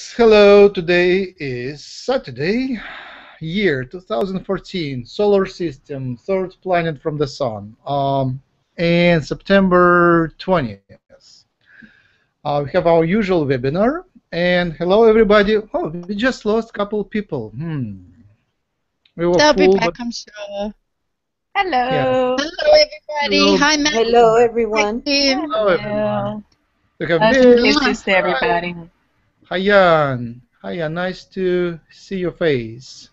Yes, hello. Today is Saturday, year 2014, solar system, third planet from the sun, um, and September 20th. Uh, we have our usual webinar, and hello everybody. Oh, we just lost a couple people. Hmm. We were They'll full, be back, I'm sure. Hello. Yeah. Hello everybody. Hello. Hi, Matt. Hello everyone. Hello everyone. Look at Nice to see everybody. Hi, Jan. Hi, Jan. Nice to see your face.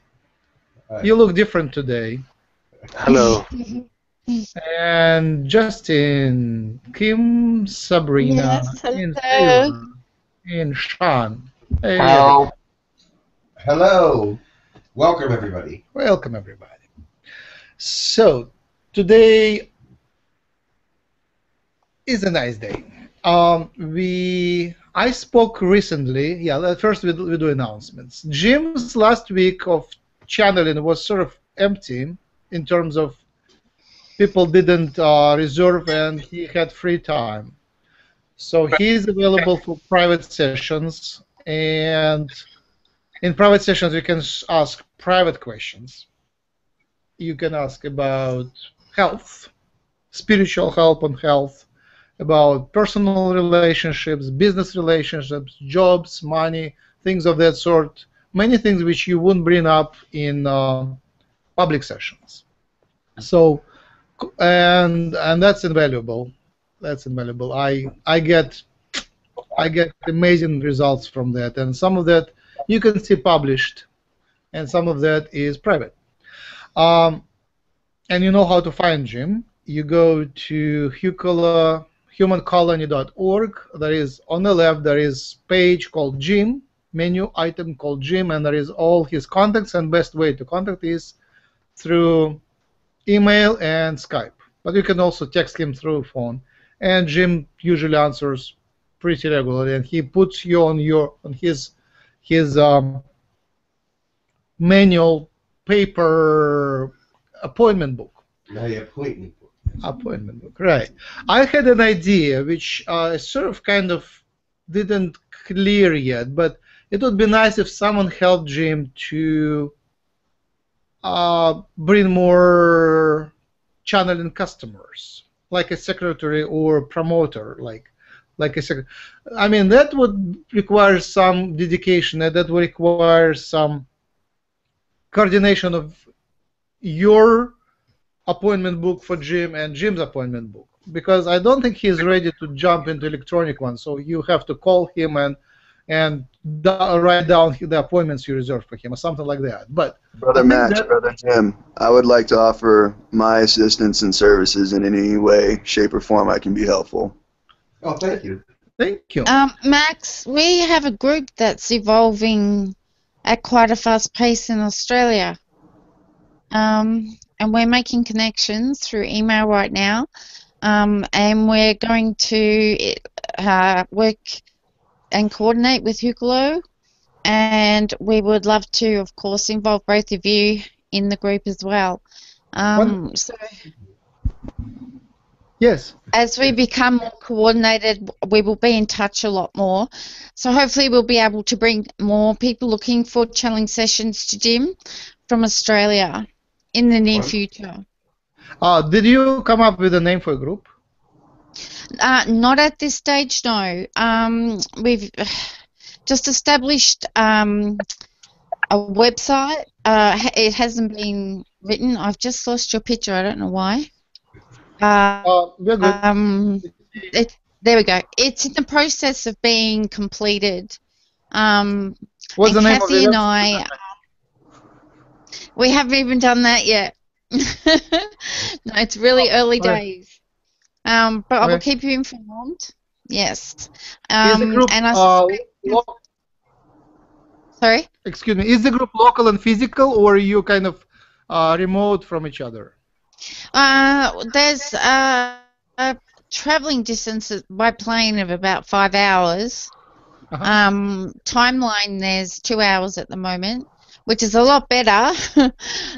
Hi. You look different today. Hello. and Justin, Kim, Sabrina, yes, and, and Sean. Hey. Hello. Hello. Welcome, everybody. Welcome, everybody. So, today is a nice day. Um, we I spoke recently. Yeah, first we do, we do announcements. Jim's last week of channeling was sort of empty in terms of people didn't uh, reserve and he had free time. So he's available for private sessions, and in private sessions you can ask private questions. You can ask about health, spiritual help on health, about personal relationships, business relationships, jobs, money, things of that sort. Many things which you wouldn't bring up in uh, public sessions. So, and and that's invaluable. That's invaluable. I I get I get amazing results from that, and some of that you can see published, and some of that is private. Um, and you know how to find Jim. You go to Hucolo humancolony.org. There is on the left there is page called Jim, menu item called Jim, and there is all his contacts. And best way to contact is through email and Skype. But you can also text him through phone. And Jim usually answers pretty regularly, and he puts you on your on his his um, manual paper appointment book. My appointment appointment book, right. I had an idea which uh, sort of kind of didn't clear yet, but it would be nice if someone helped Jim to uh, bring more channeling customers, like a secretary or promoter, like like a sec- I mean, that would require some dedication, and that would require some coordination of your appointment book for Jim and Jim's appointment book because I don't think he's ready to jump into electronic one. So you have to call him and and write down the appointments you reserved for him or something like that. But brother Max, that, brother Jim, I would like to offer my assistance and services in any way, shape, or form I can be helpful. Oh, thank you. Thank you. Um, Max, we have a group that's evolving at quite a fast pace in Australia. Um, and we're making connections through email right now. Um, and we're going to uh, work and coordinate with Hucolo. And we would love to, of course, involve both of you in the group as well. Um, so, yes. As we become more coordinated, we will be in touch a lot more. So hopefully, we'll be able to bring more people looking for channeling sessions to Jim from Australia in the near future. Uh, did you come up with a name for a group? Uh, not at this stage, no. Um, we've just established um, a website. Uh, it hasn't been written. I've just lost your picture. I don't know why. Uh, we're good. Um, it, there we go. It's in the process of being completed. Um, What's the name Kathy of and I we haven't even done that yet. no, it's really oh, early days. Um, but I will keep you informed. Yes. Um, group, and I uh, Sorry? Excuse me. Is the group local and physical, or are you kind of uh, remote from each other? Uh, there's uh, a traveling distance by plane of about five hours. Uh-huh. Um, timeline, there's two hours at the moment which is a lot better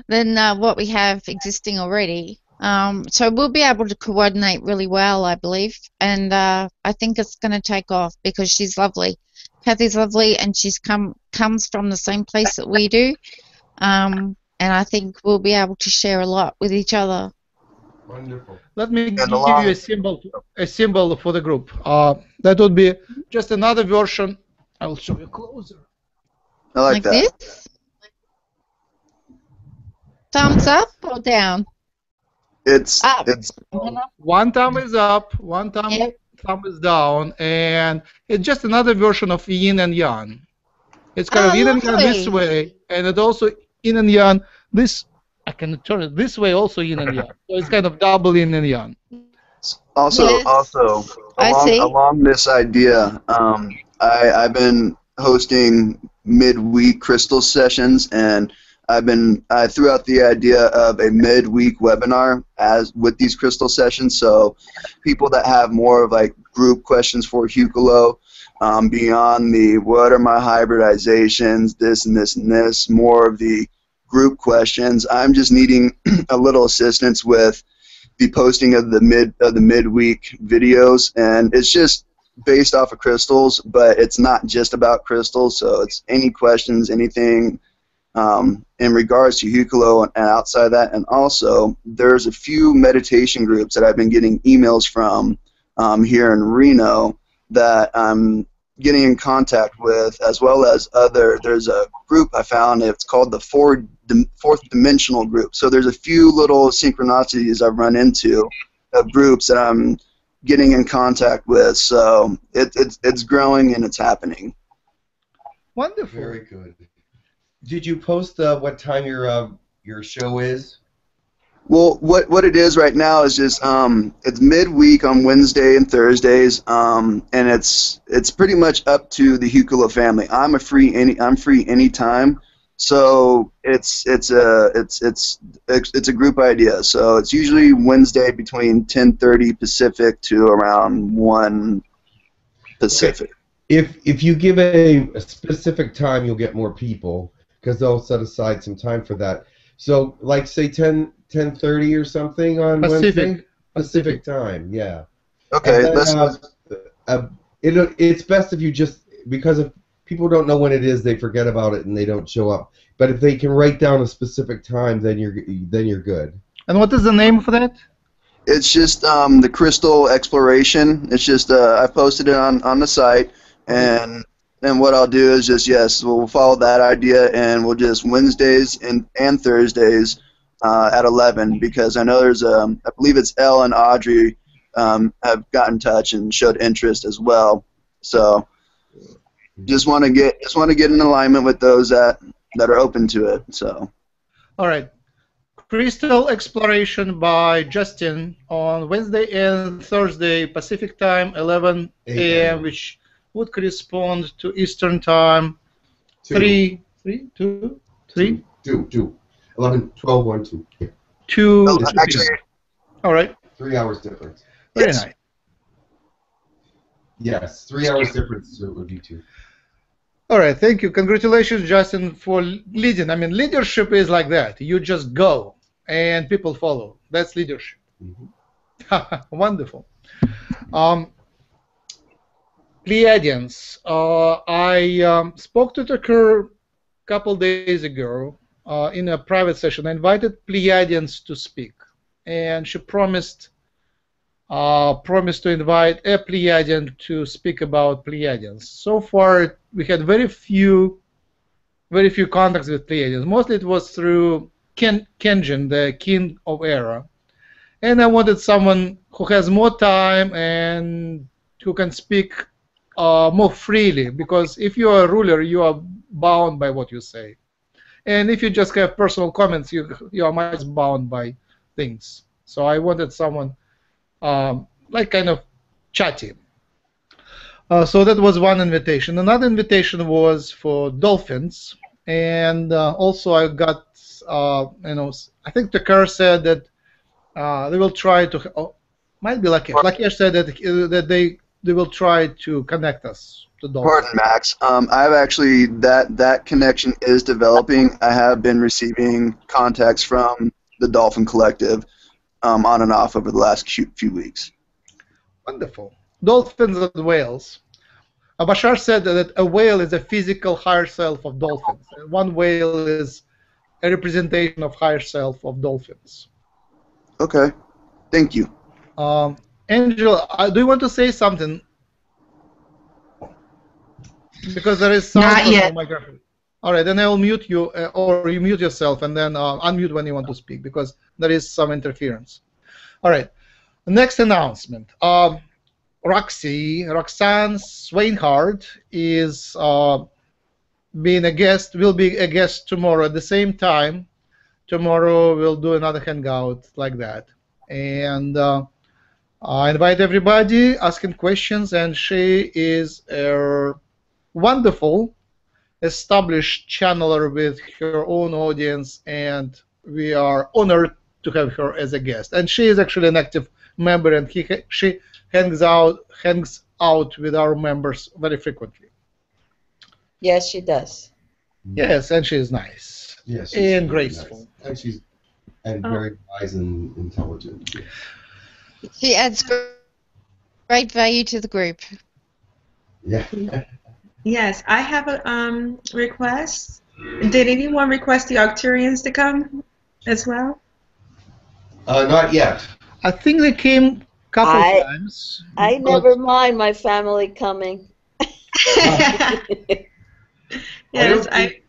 than uh, what we have existing already. Um, so we'll be able to coordinate really well, I believe, and uh, I think it's going to take off because she's lovely, Kathy's lovely, and she's come comes from the same place that we do. Um, and I think we'll be able to share a lot with each other. Wonderful. Let me give you a symbol, a symbol for the group. Uh, that would be just another version. I will show you closer. I like, that. this. Thumbs up or down? It's Up. it's One thumb is up, one thumb Yep. thumb is down, and it's just another version of yin and yang. It's kind Oh, of yin and yang this way, and it also yin and yang this. I can turn it this way, also yin and yang. So it's kind of double yin and yang. also Yes. also along, along this idea. Um, I I've been hosting midweek crystal sessions and. I've been I threw out the idea of a midweek webinar as with these crystal sessions. So people that have more of like group questions for Hucolo, um, beyond the what are my hybridizations, this and this and this, more of the group questions. I'm just needing a little assistance with the posting of the mid of the midweek videos, and it's just based off of crystals, but it's not just about crystals. So it's any questions, anything um, in regards to Hucolo and outside of that. And also, there's a few meditation groups that I've been getting emails from um, here in Reno that I'm getting in contact with, as well as other. There's a group I found. It's called the Four, Fourth Dimensional Group. So there's a few little synchronicities I've run into of groups that I'm getting in contact with. So it, it's it's growing and it's happening. Wonderful. Very good. Did you post uh, what time your uh, your show is? Well, what what it is right now is just um, it's midweek on Wednesday and Thursdays, um, and it's it's pretty much up to the Hucolo family. I'm a free any I'm free anytime, so it's it's a it's it's it's it's a group idea. So it's usually Wednesday between 10:30 Pacific to around one Pacific. If if you give a, a specific time, you'll get more people because they'll set aside some time for that. So, like, say 10, 10.30 or something on Pacific. Wednesday? Pacific time, yeah. Okay, then, let's uh, uh, it, it's best if you just because if people don't know when it is, they forget about it and they don't show up. But if they can write down a specific time, then you're then you're good. And what is the name for that? It's just um, the crystal exploration. It's just uh, I posted it on, on the site, and and what I'll do is just yes, we'll follow that idea, and we'll just Wednesdays and and Thursdays uh, at 11 because I know there's a I believe it's Elle and Audrey um, have got in touch and showed interest as well. So just want to get just want to get in alignment with those that that are open to it. So All right. Crystal Exploration by Justin on Wednesday and Thursday Pacific time, 11 a.m., which would correspond to Eastern time, Two. three, three, two, three, Two, two. 11, 12, 1, 2. two. Oh, two actually. All right. Three hours difference. Very Yes. nice. Yes, three hours difference so it would be two. All right. Thank you. Congratulations, Justin, for leading. I mean, leadership is like that. You just go and people follow. That's leadership. Wonderful. Um, Pleiadians. Uh, I um, spoke to Tekkrr a couple days ago uh, in a private session. I invited Pleiadians to speak, and she promised uh, promised to invite a Pleiadian to speak about Pleiadians. So far, we had very few very few contacts with Pleiadians. Mostly it was through Ken, Kenjin, the king of Erra. And I wanted someone who has more time and who can speak uh, more freely because if you are a ruler, you are bound by what you say. And if you just have personal comments, you, you are much bound by things. So I wanted someone um, like kind of chatty. Uh, so that was one invitation. Another invitation was for dolphins, and uh, also I got, uh, you know, I think Tekkrr said that uh, they will try to, oh, might be Lakesh. Lakesh said that uh, that they they will try to connect us to dolphins. Pardon, Max. Um, I've actually that that connection is developing. I have been receiving contacts from the Dolphin Collective um, on and off over the last few, weeks. Wonderful. Dolphins and whales. uh, Bashar said that a whale is a physical higher self of dolphins. One whale is a representation of higher self of dolphins. Okay. Thank you. Um, Angel, uh, do you want to say something? Because there is sound Not yet. your microphone. All right, then I will mute you, uh, or you mute yourself, and then uh, unmute when you want to speak, because there is some interference. All right. Next announcement. Um, Roxy, Roxanne Swainhard is uh, being a guest, will be a guest tomorrow at the same time. Tomorrow we'll do another hangout like that. And uh, I invite everybody asking questions, and she is a wonderful, established channeler with her own audience, and we are honored to have her as a guest. And she is actually an active member, and he, she hangs out hangs out with our members very frequently. Yes, she does. Yes, and she is nice Yes. and graceful. And she's and oh. very wise and intelligent. She adds great value to the group. Yeah. Yes, I have a um, request. Did anyone request the Arcturians to come as well? Uh, not yet. I think they came a couple I- times. I never mind my family coming. yes, I.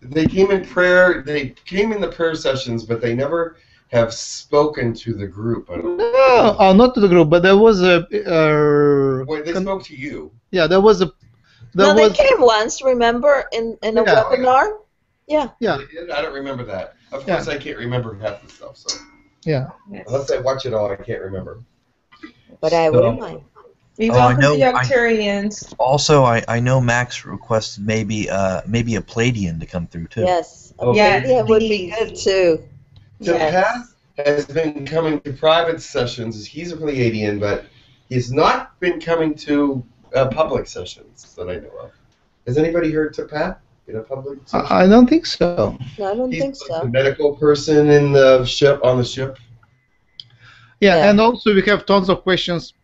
They came in prayer. They came in the prayer sessions, but they never have spoken to the group. I don't. No, uh, not to the group, but there was a. Uh, Wait, they con- spoke to you. yeah, there was a. There no, was. they came once, remember, in, in a Yeah. webinar? Yeah. Yeah, I don't remember that. Of Yeah. course, I can't remember half the stuff. So yeah. Unless I watch it all, I can't remember. But I wouldn't mind. We Oh, I welcome know- the I- Also, I, I know Max requested maybe uh maybe a Pleiadian to come through too. Yes. Okay. Yeah. Yeah, would be good too. So Yes. Pat has been coming to private sessions. He's a Pleiadian, but he's not been coming to uh, public sessions that I know of. Has anybody heard to Pat in a public session? I, I don't think so. No, I don't he's think like so. the medical person in the ship on the ship. Yeah, Yeah. and also we have tons of questions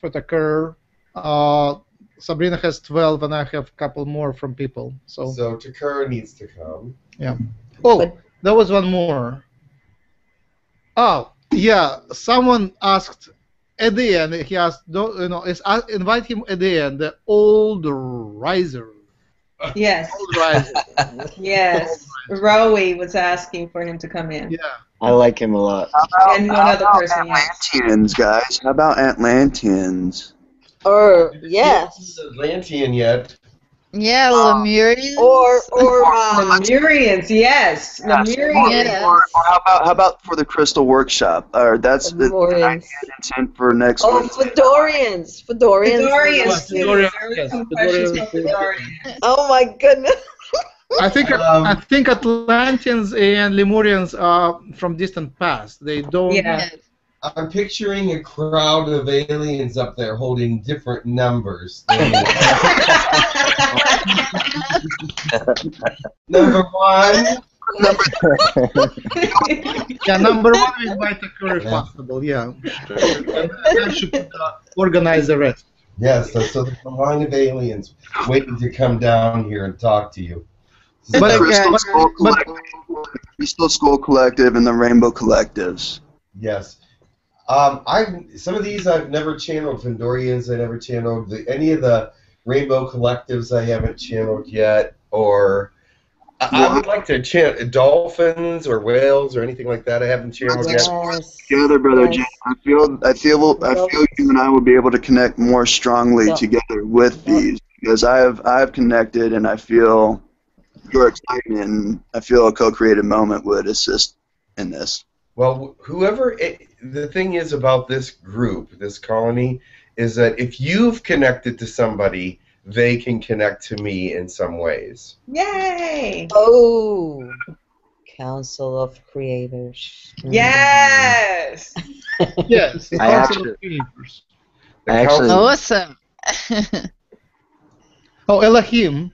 for Tekkrr. Uh, Sabrina has 12, and I have a couple more from people. So, So Takura needs to come. Yeah. Oh, But- there was one more. Oh, yeah, someone asked at the end. He asked, don't, you know, is uh, invite him at the end. The old riser. Yes, Old riser. yes. Rowie was asking for him to come in. yeah. I like him a lot. And one other person, yes. Atlanteans, guys. How about Atlanteans? Or, yes. Atlantean yet. Yeah, Lemurians. Or, or, um, Lemurians, yes. Lemurians. Yes. Or, or how about how about for the Crystal Workshop? Or that's the Fendorians. intent for next Oh, Wednesday. Fendorians. Fendorians. Fendorians. Fendorians, yes, Fendorians. Fendorians. Oh my goodness. I think Um, I think Atlanteans and Lemurians are from distant past. They don't. Yeah. I'm picturing a crowd of aliens up there holding different numbers. Number one. Yeah, number one is invite a curry if possible. Yeah, and then should uh, organize the rest. Yes, so, so there's a line of aliens waiting to come down here and talk to you. The But, uh, Crystal but- Skull but- Collective, Crystal Skull Collective, and the Rainbow Collectives. Yes. Um, I've some of these I've never channeled. Fendorians I never channeled. The, any of the Rainbow Collectives I haven't channeled yet. Or I, I would like to channel dolphins or whales or anything like that. I haven't channeled yet. Yes. Together, brother Yes. Jim. I feel, I feel, I feel you and I will be able to connect more strongly Yeah. together with these because I have, I have connected, and I feel your excitement. And I feel a co-created moment would assist in this. Well, whoever it, the thing is about this group, this colony, is that if you've connected to somebody, they can connect to me in some ways. Yay! Oh. Council of Creators. Yes! Yes, the I Council actually- of Creators. The I actually- council- Awesome. Oh, Elohim.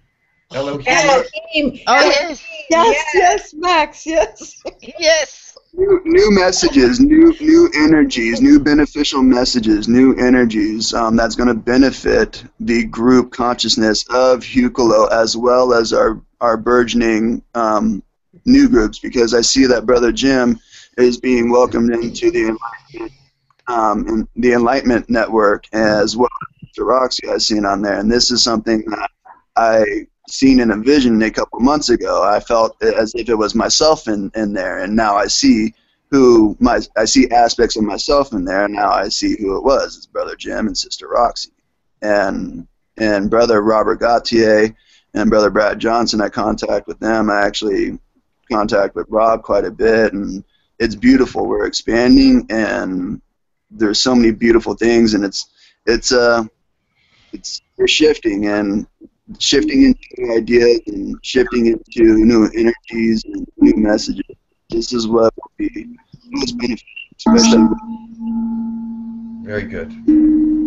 Elohim. Elohim. oh yes, Yes, yes, Max, yes. yes. New, messages, new new energies, new beneficial messages, new energies um, that's going to benefit the group consciousness of Hucolo as well as our our burgeoning um, new groups because I see that Brother Jim is being welcomed into the Enlightenment, um, in the Enlightenment Network as well as Roxy I've seen on there, and this is something that I seen in a vision a couple months ago. I felt as if it was myself in, in there, and now I see who my I see aspects of myself in there, and now I see who it was. It's Brother Jim and Sister Roxy, and and Brother Robert Gautier and Brother Brad Johnson. I contact with them. I actually contact with Rob quite a bit, and it's beautiful. We're expanding, and there's so many beautiful things, and it's it's uh it's we're shifting and shifting into new ideas and shifting into new energies and new messages. This is what will be most beneficial, especially. Very good.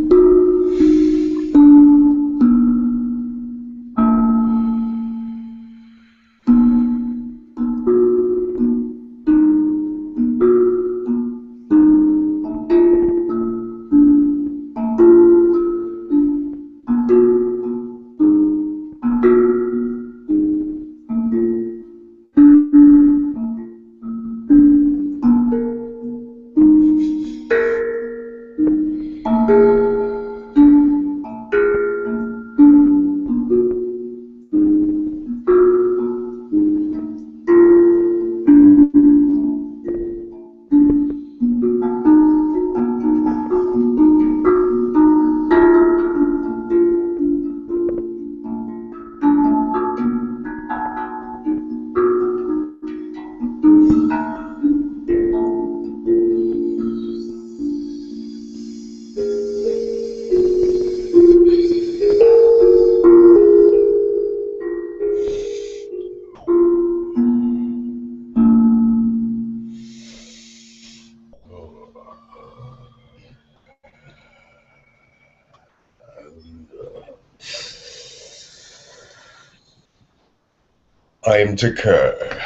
Tekkrr.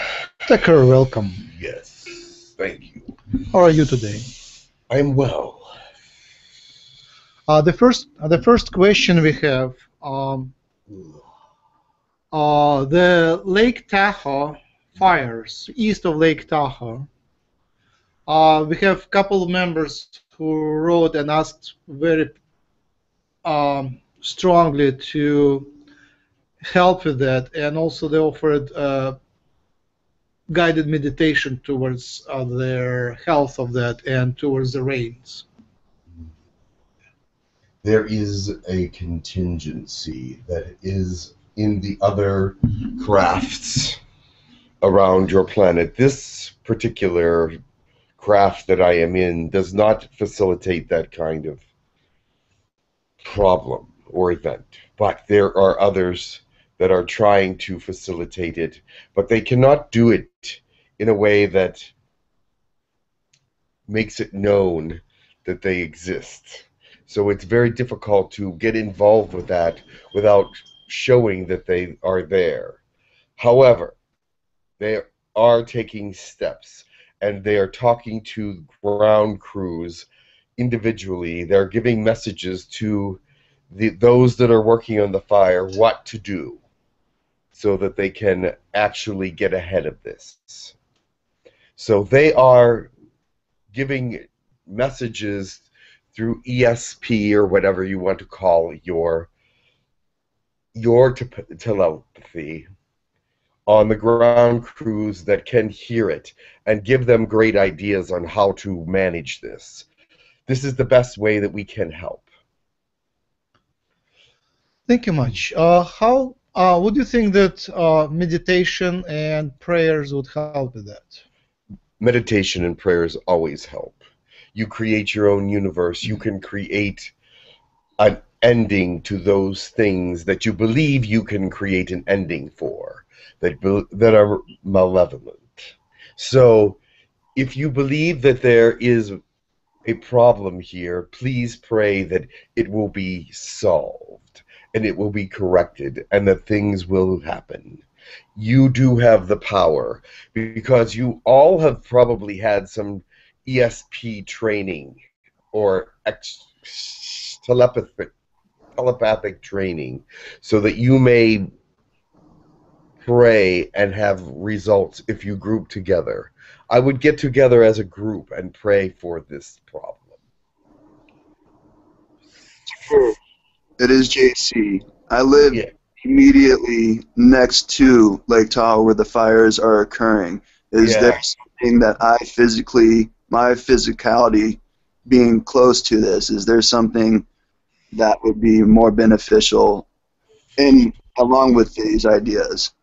Tekkrr, welcome. Yes. Thank you. How are you today? I am well. Uh, the first, uh, the first question we have, um, uh, the Lake Tahoe fires east of Lake Tahoe. Uh, we have a couple of members who wrote and asked very um, strongly to help with that, and also they offered uh, guided meditation towards uh, their health of that and towards the rains. There is a contingency that is in the other crafts around your planet. This particular craft that I am in does not facilitate that kind of problem or event. But there are others that are trying to facilitate it, but they cannot do it in a way that makes it known that they exist. So it's very difficult to get involved with that without showing that they are there. However, they are taking steps and they are talking to ground crews individually. They're giving messages to the, those that are working on the fire what to do so that they can actually get ahead of this. So they are giving messages through ESP or whatever you want to call your your te- telepathy on the ground crews that can hear it and give them great ideas on how to manage this. This is the best way that we can help. Thank you much. Uh, how uh, would you think that uh, meditation and prayers would help with that? Meditation and prayers always help. You create your own universe. You can create an ending to those things that you believe you can create an ending for that be- that are malevolent. So, if you believe that there is a problem here, please pray that it will be solved and it will be corrected and that things will happen. You do have the power because you all have probably had some ESP training or ex- telepathic telepathic training so that you may pray and have results if you group together. I would get together as a group and pray for this problem. Hmm. It is JC. I live Yeah. immediately next to Lake Tahoe where the fires are occurring. Is Yeah. there something that I physically, my physicality being close to this, is there something that would be more beneficial in along with these ideas?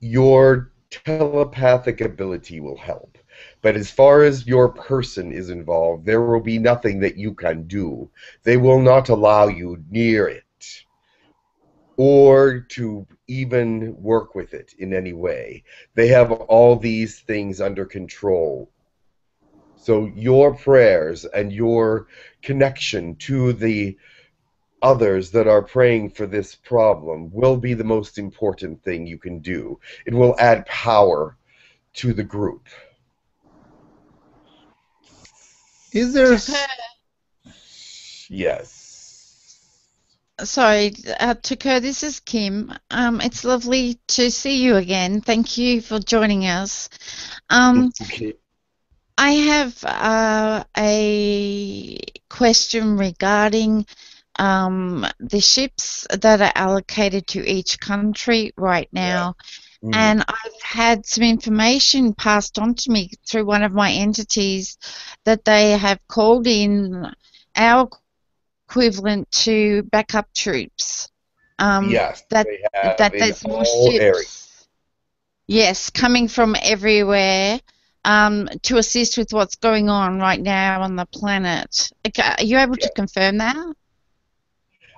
Your telepathic ability will help. But as far as your person is involved, there will be nothing that you can do. They will not allow you near it or to even work with it in any way. They have all these things under control. So your prayers and your connection to the others that are praying for this problem will be the most important thing you can do. It will add power to the group. Is there Yes. Sorry, uh, Tuko, this is Kim. Um, it's lovely to see you again. Thank you for joining us. Um, Okay. I have uh, a question regarding um, the ships that are allocated to each country right now. Mm. And I've had some information passed on to me through one of my entities that they have called in our equivalent to backup troops. Um, yes, that they have that there's more ships. areas. Yes, coming from everywhere um, to assist with what's going on right now on the planet. Are you able to confirm that?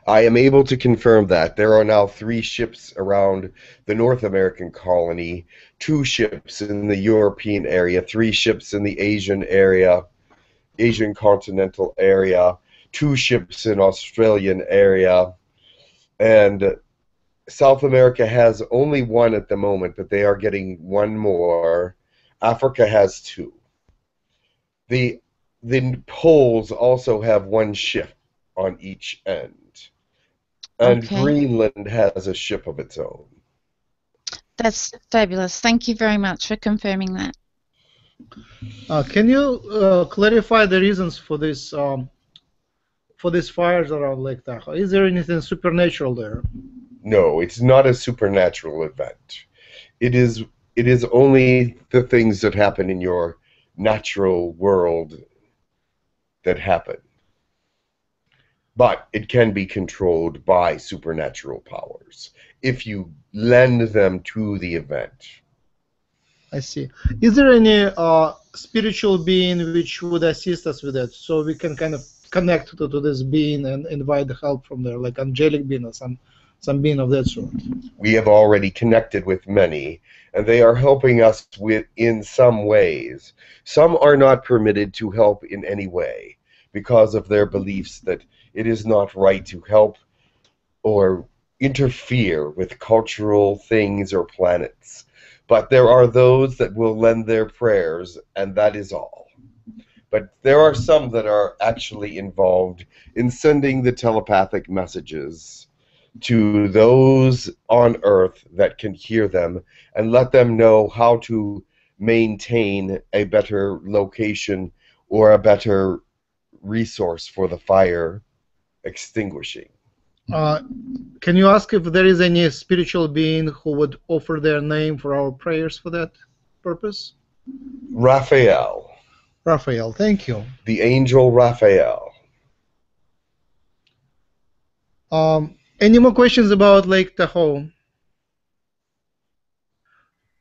I am able to confirm that there are now three ships around the North American colony, two ships in the European area, three ships in the Asian area, Asian continental area, two ships in Australian area, and South America has only one at the moment, but they are getting one more. Africa has two. The the poles also have one ship on each end. And Okay. Greenland has a ship of its own. That's fabulous. Thank you very much for confirming that. uh, can you uh, clarify the reasons for this um, for these fires around Lake Tahoe? Is there anything supernatural there? No, it's not a supernatural event. It is it is only the things that happen in your natural world that happen. But it can be controlled by supernatural powers if you lend them to the event. I see. Is there any uh, spiritual being which would assist us with that, so we can kind of connect to, to this being and invite the help from there, like angelic being or some some being of that sort? we have already connected with many, and they are helping us with in some ways. Some are not permitted to help in any way because of their beliefs that it is not right to help or interfere with cultural things or planets. But there are those that will lend their prayers, and that is all. But there are some that are actually involved in sending the telepathic messages to those on earth that can hear them and let them know how to maintain a better location or a better resource for the fire extinguishing. Uh, can you ask if there is any spiritual being who would offer their name for our prayers for that purpose? Raphael, Raphael, thank you. the angel Raphael. Um, any more questions about Lake Tahoe?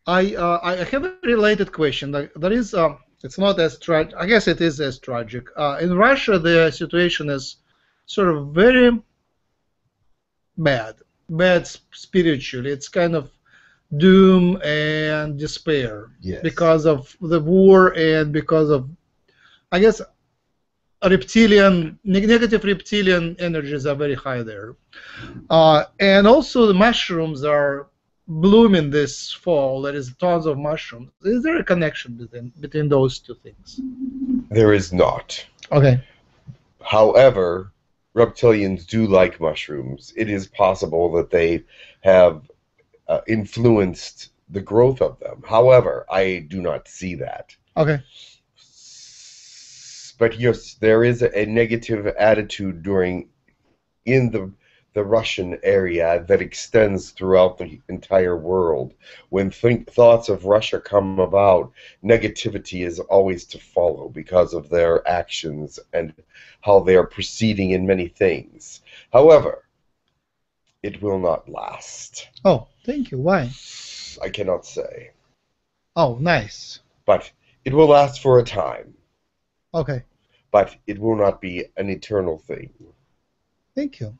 I uh, I have a related question. There is uh, it's not as tragic. I guess it is as tragic. Uh, in Russia, the situation is sort of very bad, bad spiritually. It's kind of doom and despair Yes. because of the war and because of, I guess, reptilian negative reptilian energies are very high there, uh, and also the mushrooms are blooming this fall. There is tons of mushrooms. Is there a connection between between those two things? There is not. Okay. However, reptilians do like mushrooms. It is possible that they have uh, influenced the growth of them. However, I do not see that. Okay. But yes, there is a, a negative attitude during in the the Russian area that extends throughout the entire world. When think, thoughts of Russia come about, negativity is always to follow because of their actions and how they are proceeding in many things. However, it will not last. Oh, thank you. Why? I cannot say. Oh, nice. But it will last for a time. Okay. But it will not be an eternal thing. Thank you.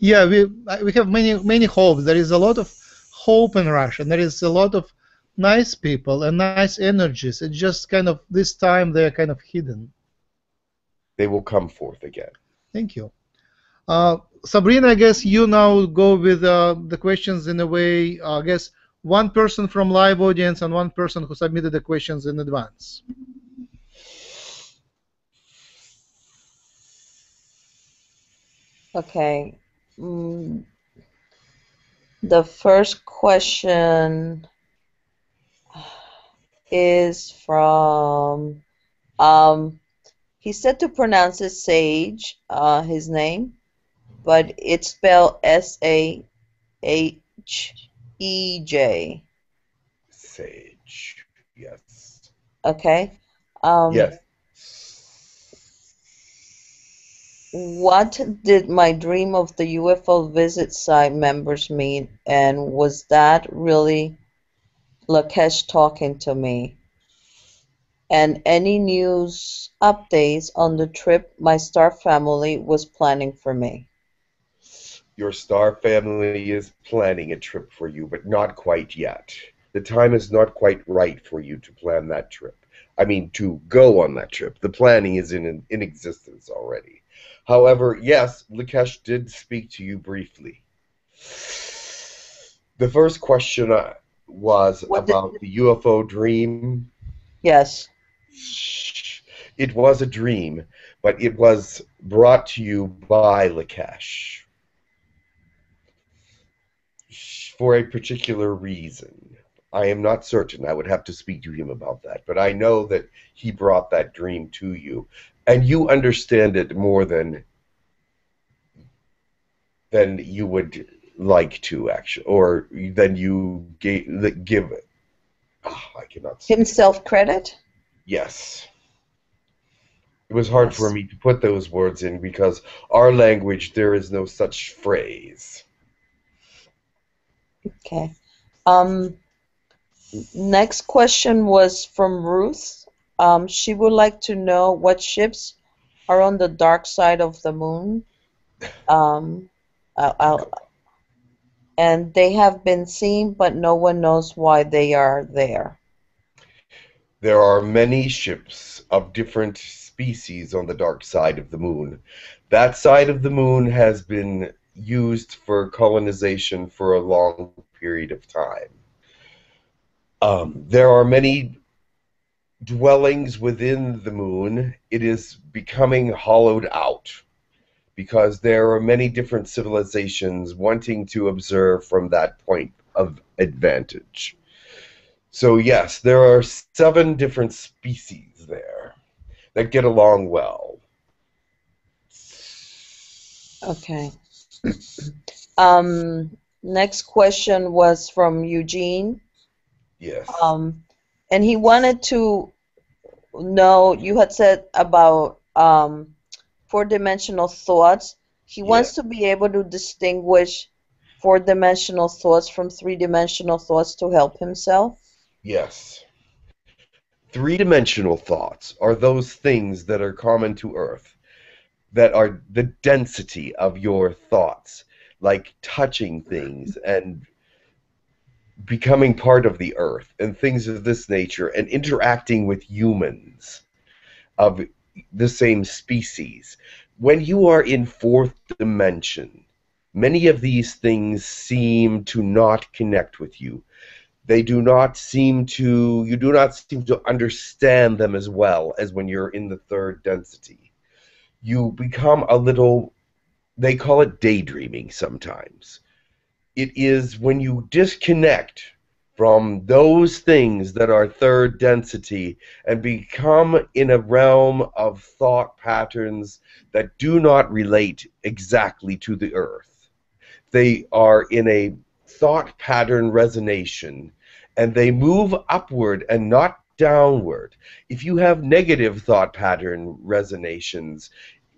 Yeah, we we have many many hopes. There is a lot of hope in Russia, and there is a lot of nice people and nice energies. It's just kind of this time they're kind of hidden. They will come forth again. Thank you. Uh, Sabrina, I guess you now go with uh, the questions in a way. Uh, I guess one person from live audience and one person who submitted the questions in advance. Okay. Mm, the first question is from um he said to pronounce it sage uh his name but it's spelled s a h e j Sage. Yes. okay um yes. What did my dream of the UFO visit site members mean, and was that really Lakesh talking to me? And any news updates on the trip my star family was planning for me? Your star family is planning a trip for you, but not quite yet. The time is not quite right for you to plan that trip. I mean, to go on that trip. The planning is in in existence already. However, yes, Lakesh did speak to you briefly. The first question uh, was What did- about the UFO dream. Yes. It was a dream, but it was brought to you by Lakesh for a particular reason. I am not certain. I would have to speak to him about that. But I know that he brought that dream to you, and you understand it more than than you would like to, actually, or than you gave, give it. Ah, I cannot say. Himself credit? Yes. It was hard Yes. for me to put those words in because our language there is no such phrase. Okay. Um, next question was from Ruth. Um, she would like to know what ships are on the dark side of the moon. Um, I'll, I'll, and they have been seen, but no one knows why they are there. There are many ships of different species on the dark side of the moon. That side of the moon has been used for colonization for a long period of time. Um, there are many dwellings within the moon. It is becoming hollowed out because there are many different civilizations wanting to observe from that point of advantage. So, yes, there are seven different species there that get along well. Okay. Um, next question was from Eugene. Yes. Um, and he wanted to know, you had said about um, four-dimensional thoughts. He wants to be able to distinguish four-dimensional thoughts from three-dimensional thoughts to help himself. Yes. Three dimensional thoughts are those things that are common to Earth, that are the density of your thoughts, like touching things and becoming part of the Earth and things of this nature, and interacting with humans of the same species. When you are in fourth dimension, many of these things seem to not connect with you. They do not seem to, you do not seem to understand them as well as when you're in the third density. You become a little, they call it daydreaming sometimes. It is when you disconnect from those things that are third density and become in a realm of thought patterns that do not relate exactly to the earth. They are in a thought pattern resonation and they move upward and not downward. If you have negative thought pattern resonations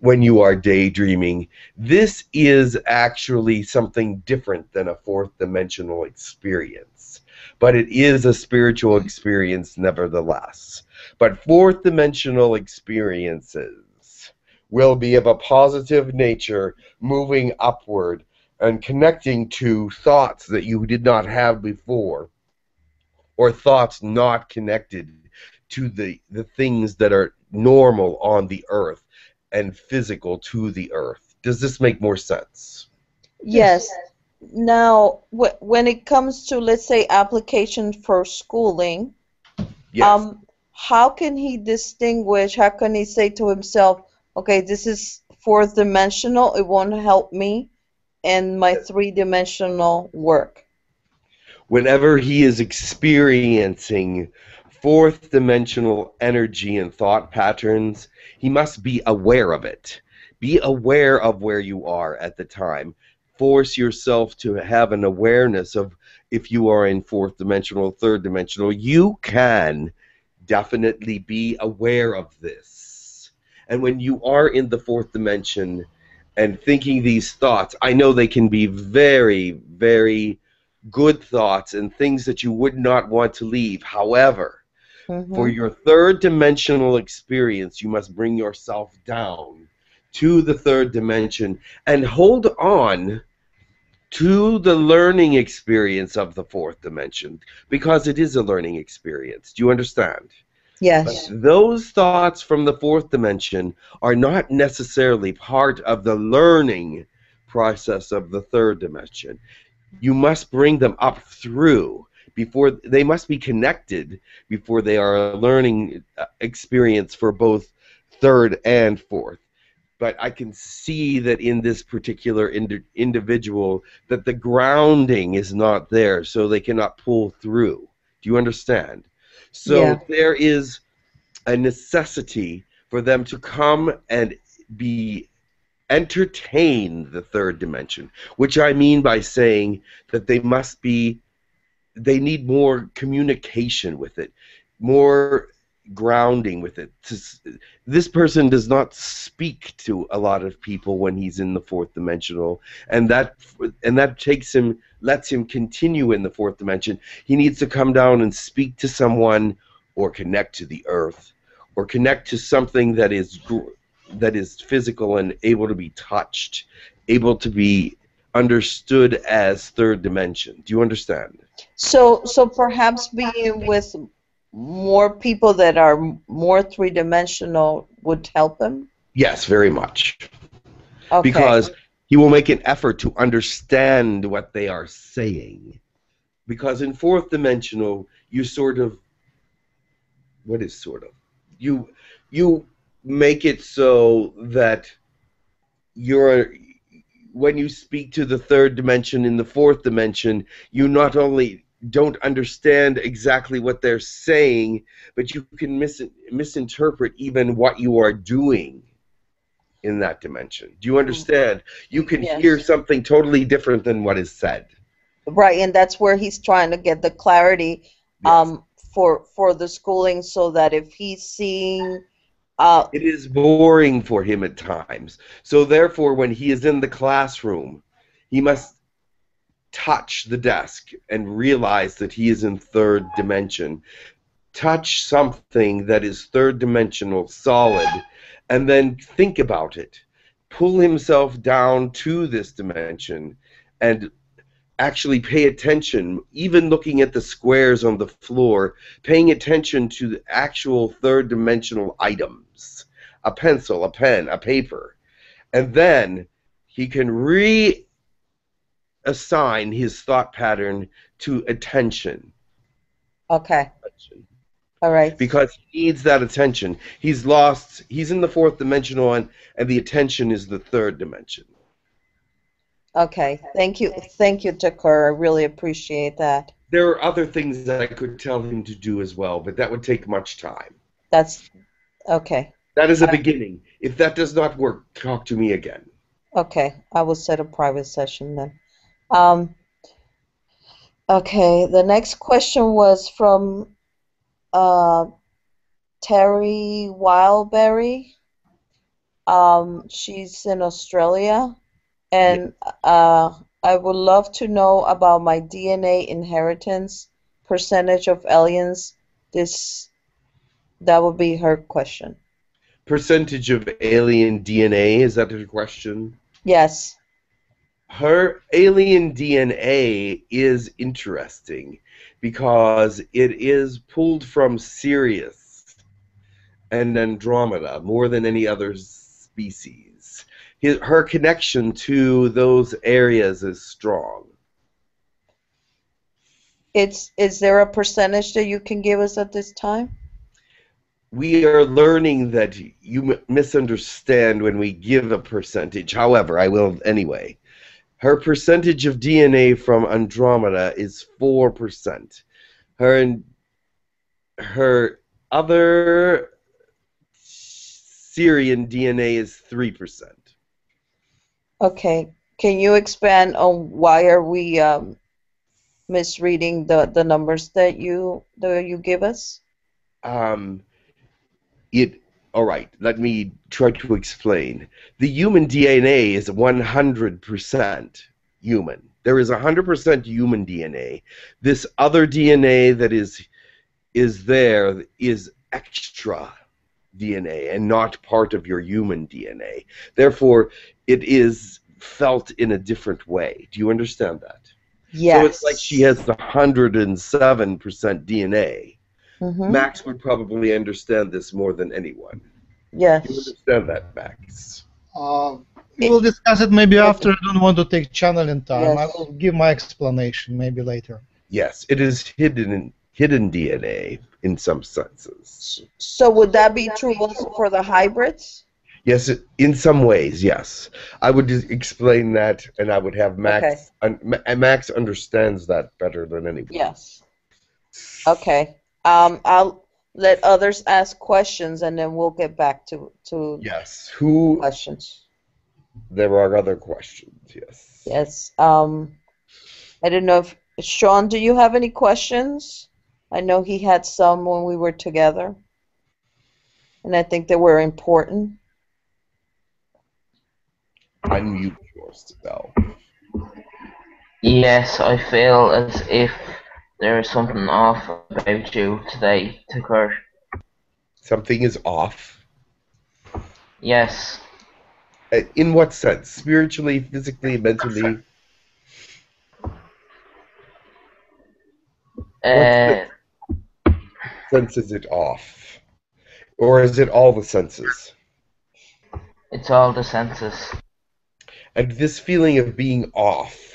when you are daydreaming, this is actually something different than a fourth dimensional experience. But it is a spiritual experience nevertheless. But fourth dimensional experiences will be of a positive nature, moving upward and connecting to thoughts that you did not have before or thoughts not connected to the, the things that are normal on the earth and physical to the earth. Does this make more sense? Yes. Now, wh- when it comes to, let's say, application for schooling, Yes. um, how can he distinguish? How can he say to himself, okay, this is fourth dimensional, it won't help me in my three dimensional work? Whenever he is experiencing fourth dimensional energy and thought patterns, he must be aware of it. Be aware of where you are at the time. Force yourself to have an awareness of if you are in fourth dimensional, third dimensional. You can definitely be aware of this. And when you are in the fourth dimension and thinking these thoughts, I know they can be very, very good thoughts and things that you would not want to leave. However, Mhm. for your third dimensional experience, you must bring yourself down to the third dimension and hold on to the learning experience of the fourth dimension because it is a learning experience. Do you understand? Yes. But those thoughts from the fourth dimension are not necessarily part of the learning process of the third dimension. You must bring them up through before they must be connected before they are a learning uh, experience for both third and fourth. But I can see that in this particular indi- individual that the grounding is not there, so they cannot pull through. Do you understand? So Yeah. there is a necessity for them to come and be entertain the third dimension, which I mean by saying that they must be they need more communication with it, more grounding with it. This person does not speak to a lot of people when he's in the fourth dimensional, and that and that takes him lets him continue in the fourth dimension. He needs to come down and speak to someone, or connect to the earth, or connect to something that is that is physical and able to be touched, able to be understood as third dimension. Do you understand? So, so perhaps being with more people that are more three dimensional would help him. Yes, very much. Okay. Because he will make an effort to understand what they are saying. Because in fourth dimensional, you sort of what is sort of you you make it so that you're when you speak to the third dimension in the fourth dimension, you not only don't understand exactly what they're saying, but you can mis- misinterpret even what you are doing in that dimension. Do you understand? You can Yes. hear something totally different than what is said. right, and that's where he's trying to get the clarity um, for for the schooling, so that if he's seeing, uh, It is boring for him at times. So therefore, when he is in the classroom, he must touch the desk and realize that he is in third dimension. Touch something that is third dimensional, solid, and then think about it. Pull himself down to this dimension and actually pay attention, even looking at the squares on the floor, paying attention to the actual third dimensional items a pencil, a pen, a paper. And then he can reassign his thought pattern to attention. Okay. All right. Because he needs that attention. He's lost, he's in the fourth dimensional one, and the attention is the third dimension. Okay. Thank you. Thank you, Tekkrr. I really appreciate that. There are other things that I could tell him to do as well, but that would take much time. That's okay. That is a beginning. If that does not work, talk to me again. Okay. I will set a private session then. Um, okay. The next question was from uh, Terry Wildberry. Um, she's in Australia, and uh, I would love to know about my DNA inheritance percentage of aliens. This that would be her question. Percentage of alien DNA, is that her question? Yes. Her alien DNA is interesting because it is pulled from Sirius and Andromeda more than any other species. His, her connection to those areas is strong. It's is there a percentage that you can give us at this time? We are learning that you misunderstand when we give a percentage. However, I will anyway. Her percentage of DNA from Andromeda is 4%. Her her other Sirian DNA is 3%. Okay. Can you expand on why are we um, misreading the, the numbers that you that you give us? Um, it all right. Let me try to explain. The human DNA is 100% human. There is 100% human DNA. This other DNA that is is there is extra DNA and not part of your human DNA. Therefore, it is felt in a different way. Do you understand that? Yes. So it's like she has the 107% DNA. Mhm. Max would probably understand this more than anyone. Yes. You understand that, Max? Uh, we'll discuss it maybe after. I don't want to take channeling time. I will give my explanation maybe later. Yes, it is hidden in, hidden DNA in some senses. So would that be true also for the hybrids? Yes, in some ways, yes. I would explain that, and I would have Max. Okay. un- Max understands that better than anyone. Yes. Okay. Um, I'll let others ask questions and then we'll get back to to Yes. Who? questions. There are other questions. Yes. Yes. Um, I don't know if Sean, do you have any questions? I know he had some when we were together, and I think they were important. Unmute yourself. Yes, I feel as if there is something off about you today, Tekkrr. Something is off. Yes. Uh, In what sense? Spiritually, physically, mentally? Uh, sense is it off? Or is it all the senses? it's all the senses. And this feeling of being off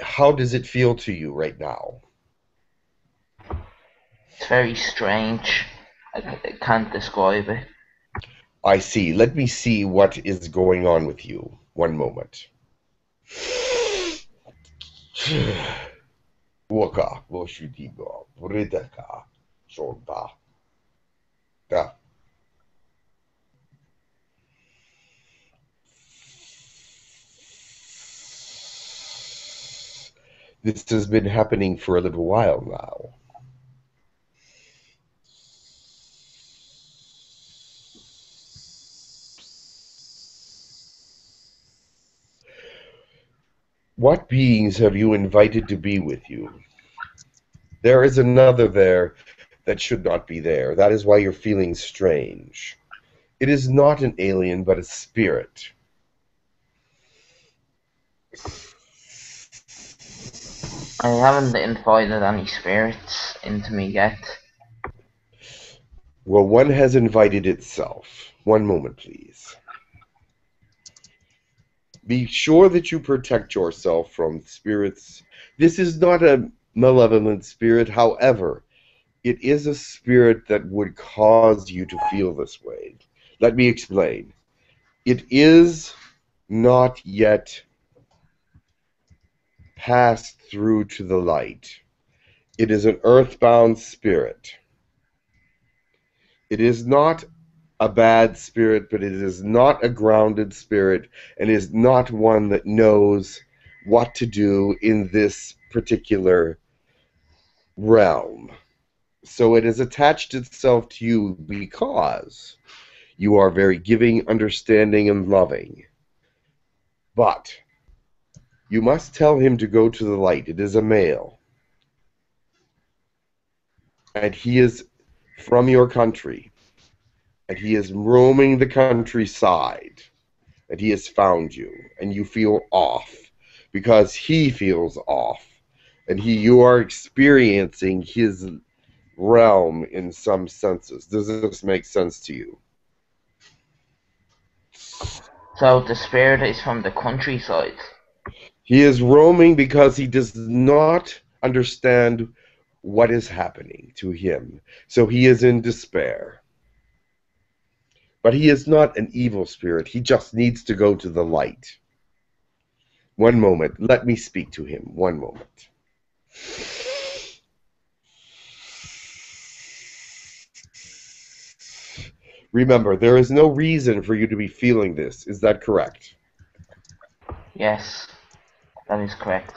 how does it feel to you right now? It's very strange. I can't describe it. I see. Let me see what is going on with you. One moment. Waka, Woshidigo, Bridaka, Shonta. This has been happening for a little while now. What beings have you invited to be with you? There is another there that should not be there. That is why you're feeling strange. It is not an alien, but a spirit. I haven't invited any spirits into me yet. Well, one has invited itself. One moment, please. Be sure that you protect yourself from spirits. This is not a malevolent spirit, however, it is a spirit that would cause you to feel this way. Let me explain. It is not yet passed through to the light. It is an earthbound spirit. It is not a bad spirit, but it is not a grounded spirit and is not one that knows what to do in this particular realm. So it has attached itself to you because you are very giving, understanding, and loving. But you must tell him to go to the light. It is a male. And he is from your country. And he is roaming the countryside. And he has found you. And you feel off because he feels off. And he you are experiencing his realm in some senses. Does this make sense to you? So the spirit is from the countryside. He is roaming because he does not understand what is happening to him. So he is in despair. But he is not an evil spirit. He just needs to go to the light. One moment. Let me speak to him. One moment. Remember, there is no reason for you to be feeling this. Is that correct? Yes, that is correct.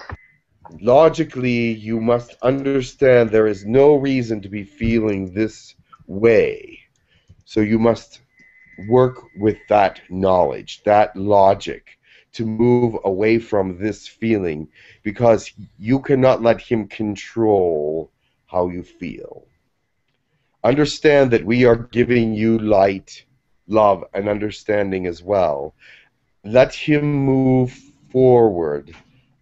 Logically, you must understand there is no reason to be feeling this way. So you must work with that knowledge, that logic, to move away from this feeling because you cannot let him control how you feel. Understand that we are giving you light, love, and understanding as well. Let him move forward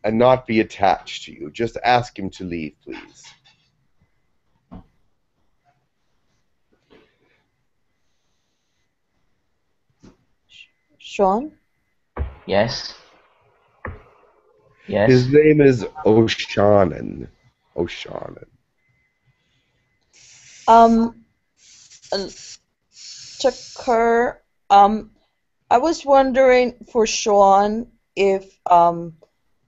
and not be attached to you. Just ask him to leave, please. Sean? Yes. Yes. His name is Oshanan. Oshanan. Um, Tekkrr, um, I was wondering for Sean if um,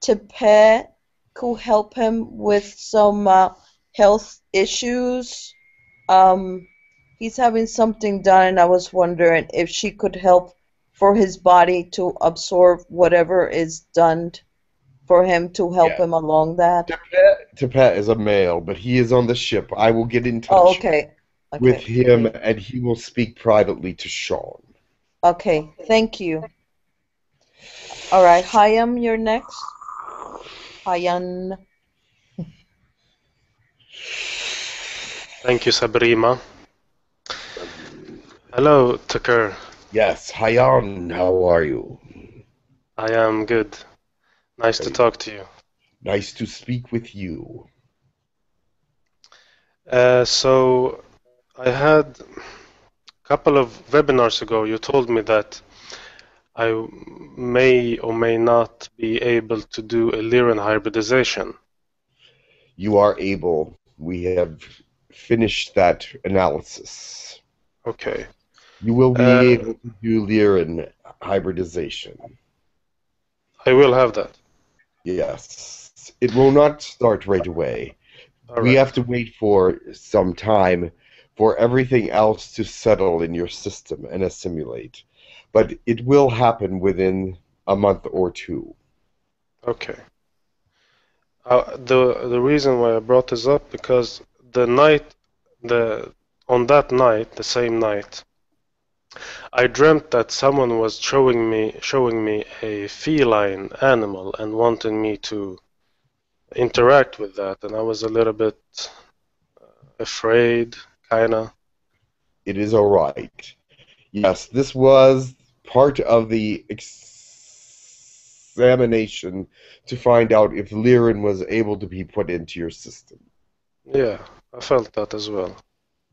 Tepe could help him with some uh, health issues. Um, he's having something done, and I was wondering if she could help for his body to absorb whatever is done for him to help Yeah. him along that. Tepet is a male, but he is on the ship. I will get in touch Oh, okay. Okay. with him, and he will speak privately to Sean. Okay, thank you. All right, Hayam, you're next. Hayan. Thank you, Sabrina. Hello, Tekkrr. Yes, Hayan, how are you? I am good. Nice to talk to you. Nice to speak with you. Uh, so, I had a couple of webinars ago, you told me that I may or may not be able to do a Lyran hybridization. You are able. We have finished that analysis. Okay. You will be Uh, able to do Lyran hybridization. I will have that. Yes. It will not start right away. We have to wait for some time for everything else to settle in your system and assimilate. But it will happen within a month or two. Okay. Uh, the the reason why I brought this up because the night the on that night, the same night, I dreamt that someone was showing me showing me a feline animal and wanting me to interact with that, and I was a little bit uh, afraid, kinda. It is all right. Yes, this was part of the examination to find out if Lyran was able to be put into your system. Yeah, I felt that as well.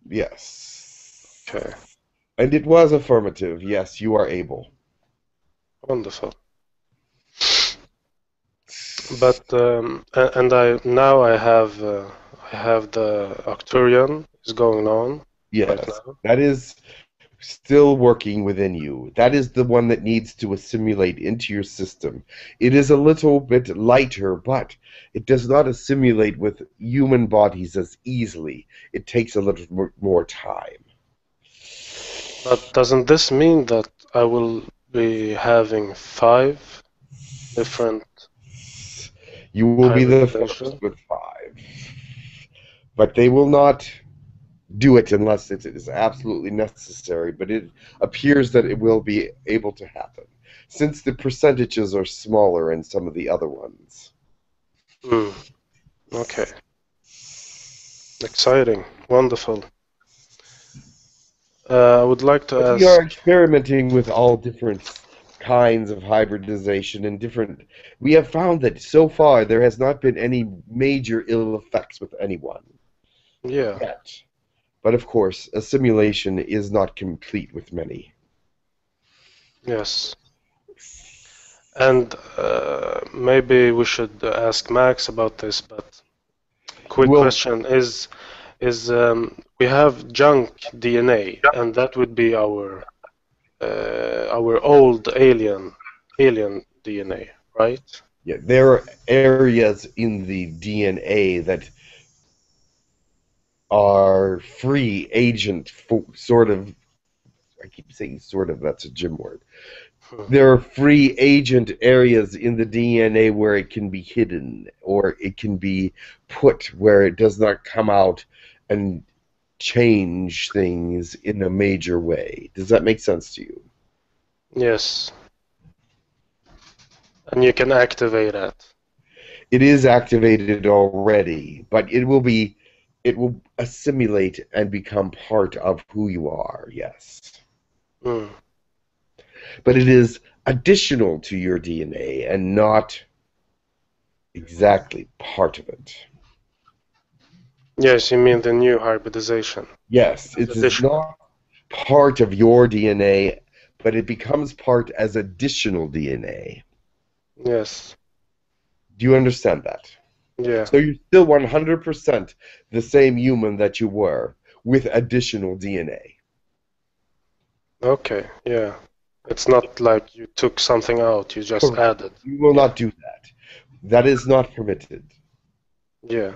Yes. Okay, And it was affirmative. Yes, you are able. wonderful. But um, and I now I have uh, I have the Arcturian is going on Yes, right that is still working within you. That is the one that needs to assimilate into your system. It is a little bit lighter, but it does not assimilate with human bodies as easily. It takes a little more, time. But doesn't this mean that I will be having five different? You will be the first with five. But they will not do it unless it is absolutely necessary, but it appears that it will be able to happen, since the percentages are smaller in some of the other ones. Hmm. Okay. Exciting. Wonderful. Uh, I would like to ask. we are experimenting with all different kinds of hybridization and different. We have found that so far there has not been any major ill effects with anyone Yeah. yet. But of course, a simulation is not complete with many. Yes. And uh, maybe we should ask Max about this, but quick Well- question is is um, we have junk DNA, and that would be our uh, our old alien alien DNA, right? Yeah, there are areas in the DNA that are free agent sort of. I keep saying sort of. That's a Jim word. There are free agent areas in the DNA where it can be hidden or it can be put where it does not come out and change things in a major way. Does that make sense to you? Yes. And you can activate that. It is activated already, but it will be it will assimilate and become part of who you are, yes. Hmm. But it is additional to your DNA and not exactly part of it. Yes, you mean the new hybridization. Yes, it is Additional. not part of your DNA, but it becomes part as additional DNA. Yes. Do you understand that? Yeah. So you're still 100% the same human that you were with additional DNA. Okay. Yeah. It's not like you took something out, you just Correct. added. You will not do that. That is not permitted. Yeah.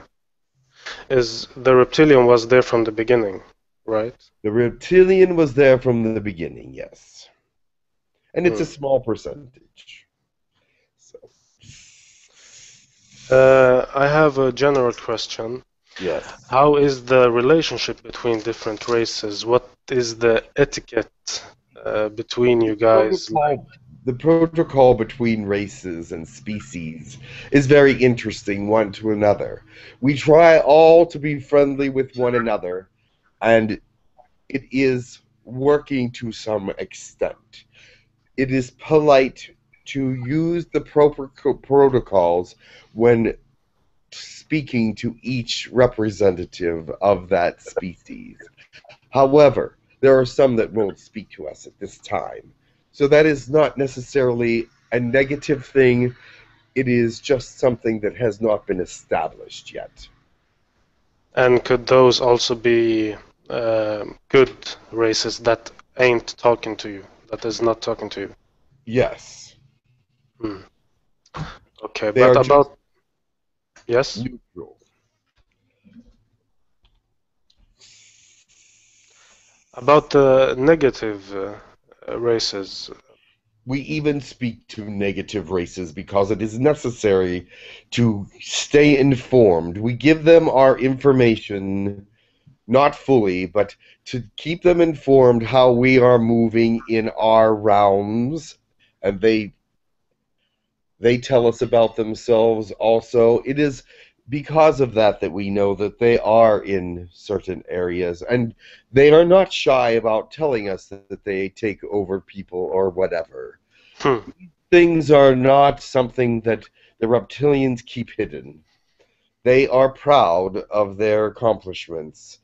Is the reptilian was there from the beginning, right? The reptilian was there from the beginning, yes. And it's a Hmm. small percentage. So, Uh, I have a general question. yes. How is the relationship between different races? What is the etiquette uh, between you guys? Protocol- the protocol between races and species is very interesting one to another. We try all to be friendly with one another, and it is working to some extent. It is polite to use the proper protocols when speaking to each representative of that species. However, there are some that won't speak to us at this time. So that is not necessarily a negative thing. It is just something that has not been established yet. And could those also be um good races that ain't talking to you, that is not talking to you? Yes. Hmm. Okay, They but about yes. Neutral. About the negative uh, uh, races, We even speak to negative races because it is necessary to stay informed. We give them our information, not fully, but to keep them informed how we are moving in our realms, and they they tell us about themselves also. It is because of that that we know that they are in certain areas, and they are not shy about telling us that, they take over people or whatever. Hmm. Things are not something that the reptilians keep hidden. They are proud of their accomplishments,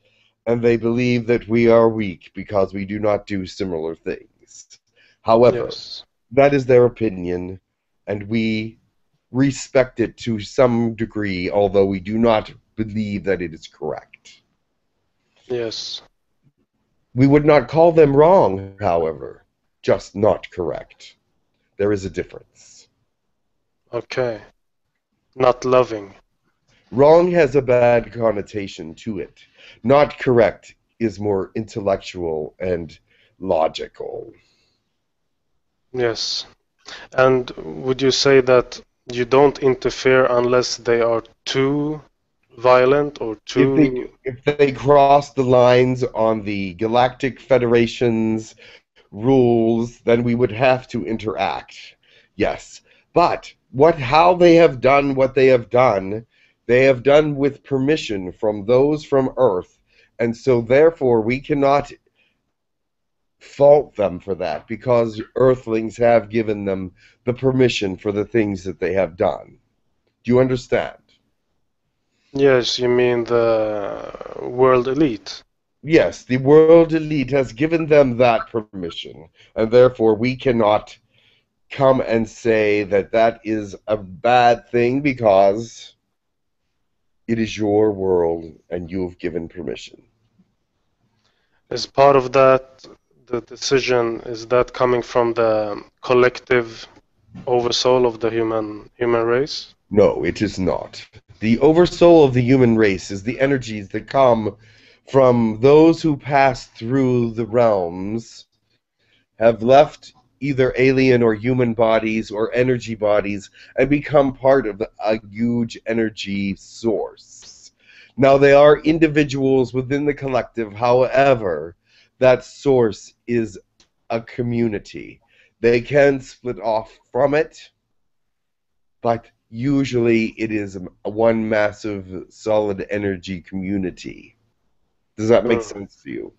and they believe that we are weak because we do not do similar things. However, yes. that is their opinion, and we respect it to some degree, although we do not believe that it is correct. Yes. We would not call them wrong, however, just not correct. There is a difference. Okay. Not loving. Wrong has a bad connotation to it. Not correct is more intellectual and logical. Yes. And would you say that you don't interfere unless they are too violent or If too they, if they cross the lines on the Galactic Federation's rules, then we would have to interact. Yes. But what how they have done what they have done, they have done with permission from those from Earth, and so therefore we cannot fault them for that because Earthlings have given them the permission for the things that they have done. Do you understand? Yes, you mean the world elite. Yes, the world elite has given them that permission, and therefore we cannot come and say that that is a bad thing because it is your world and you have given permission. As part of that the decision is that coming from the collective oversoul of the human human race? No, it is not. The oversoul of the human race is the energies that come from those who pass through the realms, have left either alien or human bodies or energy bodies, and become part of a huge energy source. Now, they are individuals within the collective, however, that source is a community. They can split off from it, but usually it is one massive solid energy community. Does that make Mm. sense to you?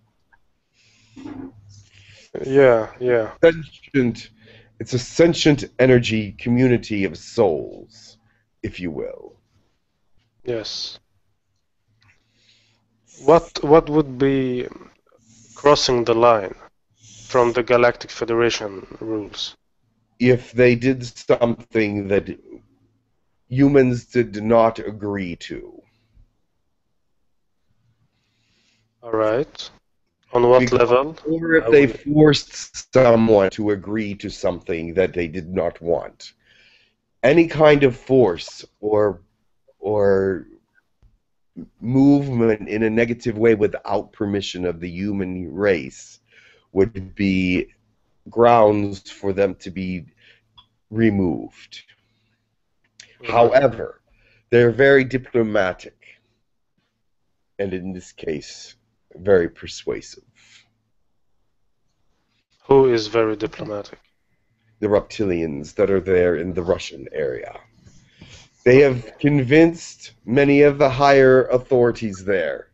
Yeah, yeah. Sentient, it's a sentient energy community of souls, if you will. Yes. What what would be crossing the line from the Galactic Federation rules? If they did something that humans did not agree to. All right. On what Because- level? Or if they forced someone to agree to something that they did not want. Any kind of force or or movement in a negative way without permission of the human race would be grounds for them to be removed. Mm-hmm. However, they're very diplomatic, and in this case, very persuasive. Who is very diplomatic? the reptilians that are there in the Russian area. They have convinced many of the higher authorities there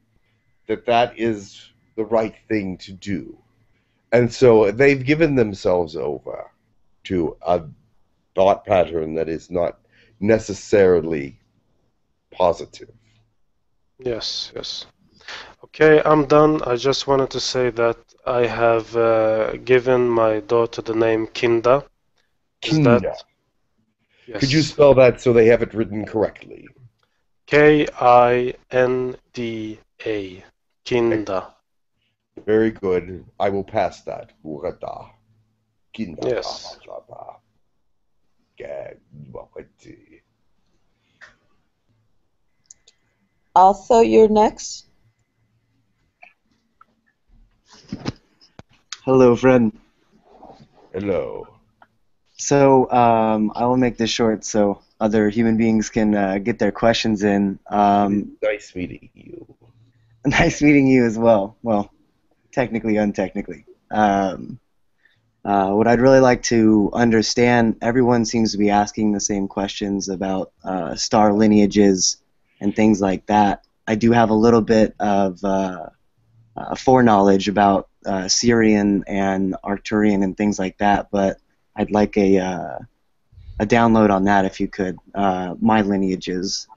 that that is the right thing to do. And so they've given themselves over to a thought pattern that is not necessarily positive. Yes, yes. Okay, I'm done. I just wanted to say that I have uh, given my daughter the name Kinda. Kinda. that yes. Could you spell that so they have it written correctly? K I N D A. Kinda. Very good. I will pass that. Urata. Kinda. Yes. Gagwati. Arthur, you're next. Hello, friend. Hello. So um, I will make this short so other human beings can uh, get their questions in. Um, Nice meeting you. nice meeting you as well. Well, technically, untechnically. Um, uh, what I'd really like to understand, everyone seems to be asking the same questions about uh, star lineages and things like that. I do have a little bit of uh, uh, foreknowledge about uh, Sirian and Arcturian and things like that, but I'd like a uh, a download on that if you could. Uh, my lineages,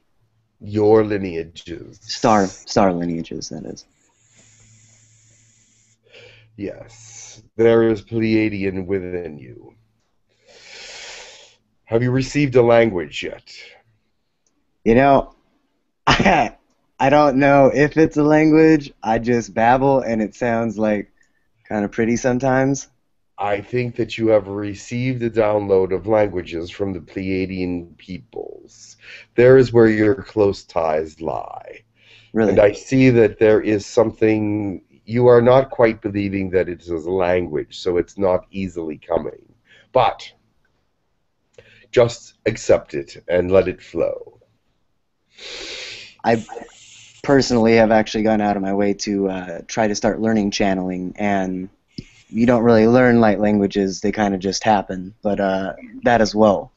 Your lineages. star star lineages, that is. Yes. There is Pleiadian within you. Have you received a language yet? You know, I, I don't know if it's a language. I just babble, and it sounds like kind of pretty sometimes. I think that you have received a download of languages from the Pleiadian peoples. There is where your close ties lie. Really? And I see that there is something you are not quite believing that it is a language, so it's not easily coming. But just accept it and let it flow. I personally have actually gone out of my way to uh, try to start learning channeling, and you don't really learn light languages; they kind of just happen. But uh, that as well.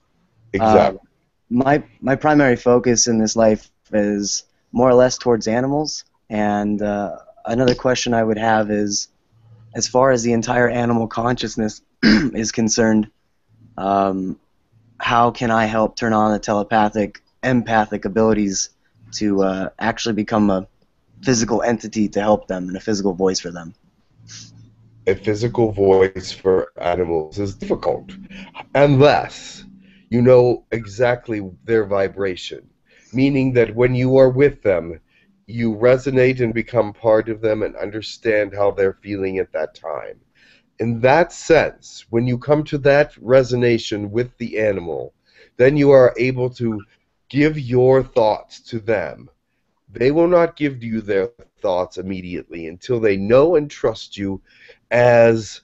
Exactly. Uh, my my primary focus in this life is more or less towards animals, and uh, another question I would have is, as far as the entire animal consciousness is concerned, um, how can I help turn on the telepathic, empathic abilities to uh, actually become a physical entity to help them and a physical voice for them? A physical voice for animals is difficult unless you know exactly their vibration. Meaning that when you are with them, you resonate and become part of them and understand how they're feeling at that time. In that sense, when you come to that resonation with the animal, then you are able to give your thoughts to them. They will not give you their thoughts immediately until they know and trust you as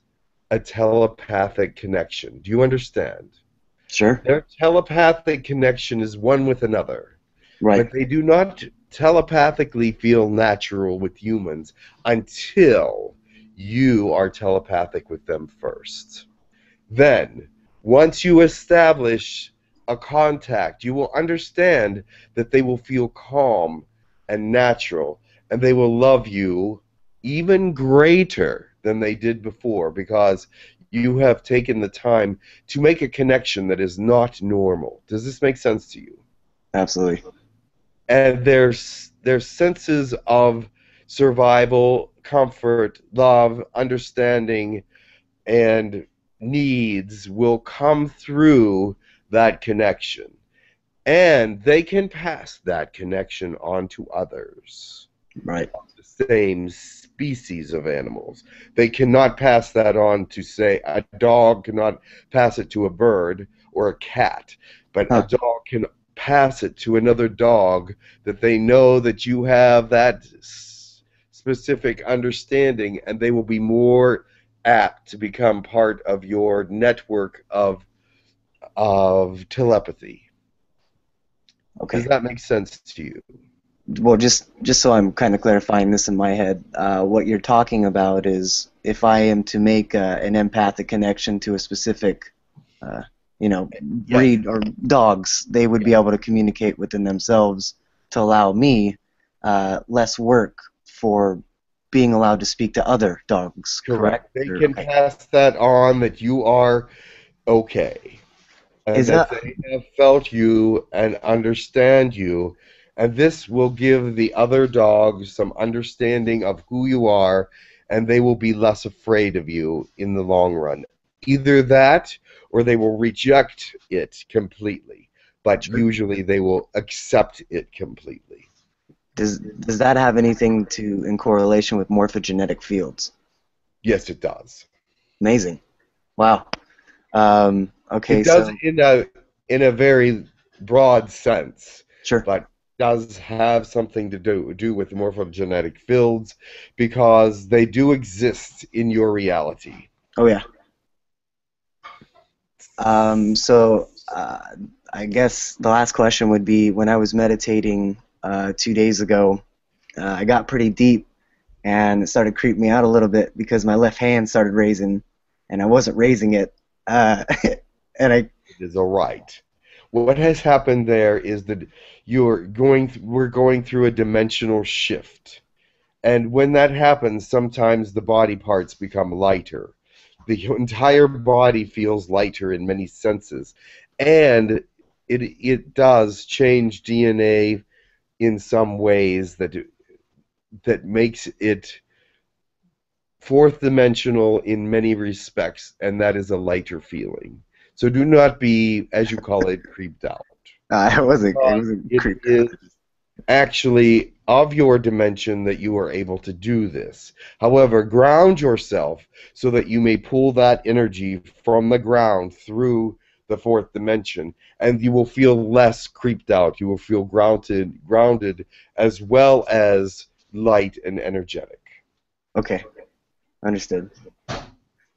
a telepathic connection. Do you understand? Sure. Their telepathic connection is one with another. Right. But they do not telepathically feel natural with humans until you are telepathic with them first. Then, once you establish a contact, you will understand that they will feel calm and natural, and they will love you even greater than they did before because you have taken the time to make a connection that is not normal. Does this make sense to you? Absolutely. And their their senses of survival, comfort, love, understanding, and needs will come through that connection. And they can pass that connection on to others. Right. The same species of animals. They cannot pass that on to, say, a dog cannot pass it to a bird or a cat, but Huh. a dog can pass it to another dog that they know that you have that specific understanding, and they will be more apt to become part of your network of of telepathy. Okay. Does that make sense to you? Well, just just so I'm kind of clarifying this in my head, uh, what you're talking about is if I am to make uh, an empathic connection to a specific, uh, you know, breed or dogs, they would be able to communicate within themselves to allow me uh, less work for being allowed to speak to other dogs. Correct. They Or- can pass that on that you are okay. And Is that, that- they have felt you and understand you. And this will give the other dogs some understanding of who you are, and they will be less afraid of you in the long run. Either that, or they will reject it completely. But usually they will accept it completely. Does does that have anything to in correlation with morphogenetic fields? Yes, it does. Amazing. Wow. Um, okay. it does so in a in a very broad sense. Sure. But does have something to do do with morphogenetic fields because they do exist in your reality. Oh yeah. Um, so uh, I guess the last question would be when I was meditating uh, two days ago, uh, I got pretty deep and it started creeping me out a little bit because my left hand started raising and I wasn't raising it. Uh, and I It is all right. What has happened there is that you're going th- we're going through a dimensional shift. And when that happens, sometimes the body parts become lighter. The entire body feels lighter in many senses. And it it does change DNA in some ways that that makes it fourth dimensional in many respects, and that is a lighter feeling. So do not be, as you call it, creeped out. I wasn't. I Uh, wasn't it creeped is actually of your dimension that you are able to do this. However, ground yourself so that you may pull that energy from the ground through the fourth dimension, and you will feel less creeped out. You will feel grounded, grounded, as well as light and energetic. Okay, understood.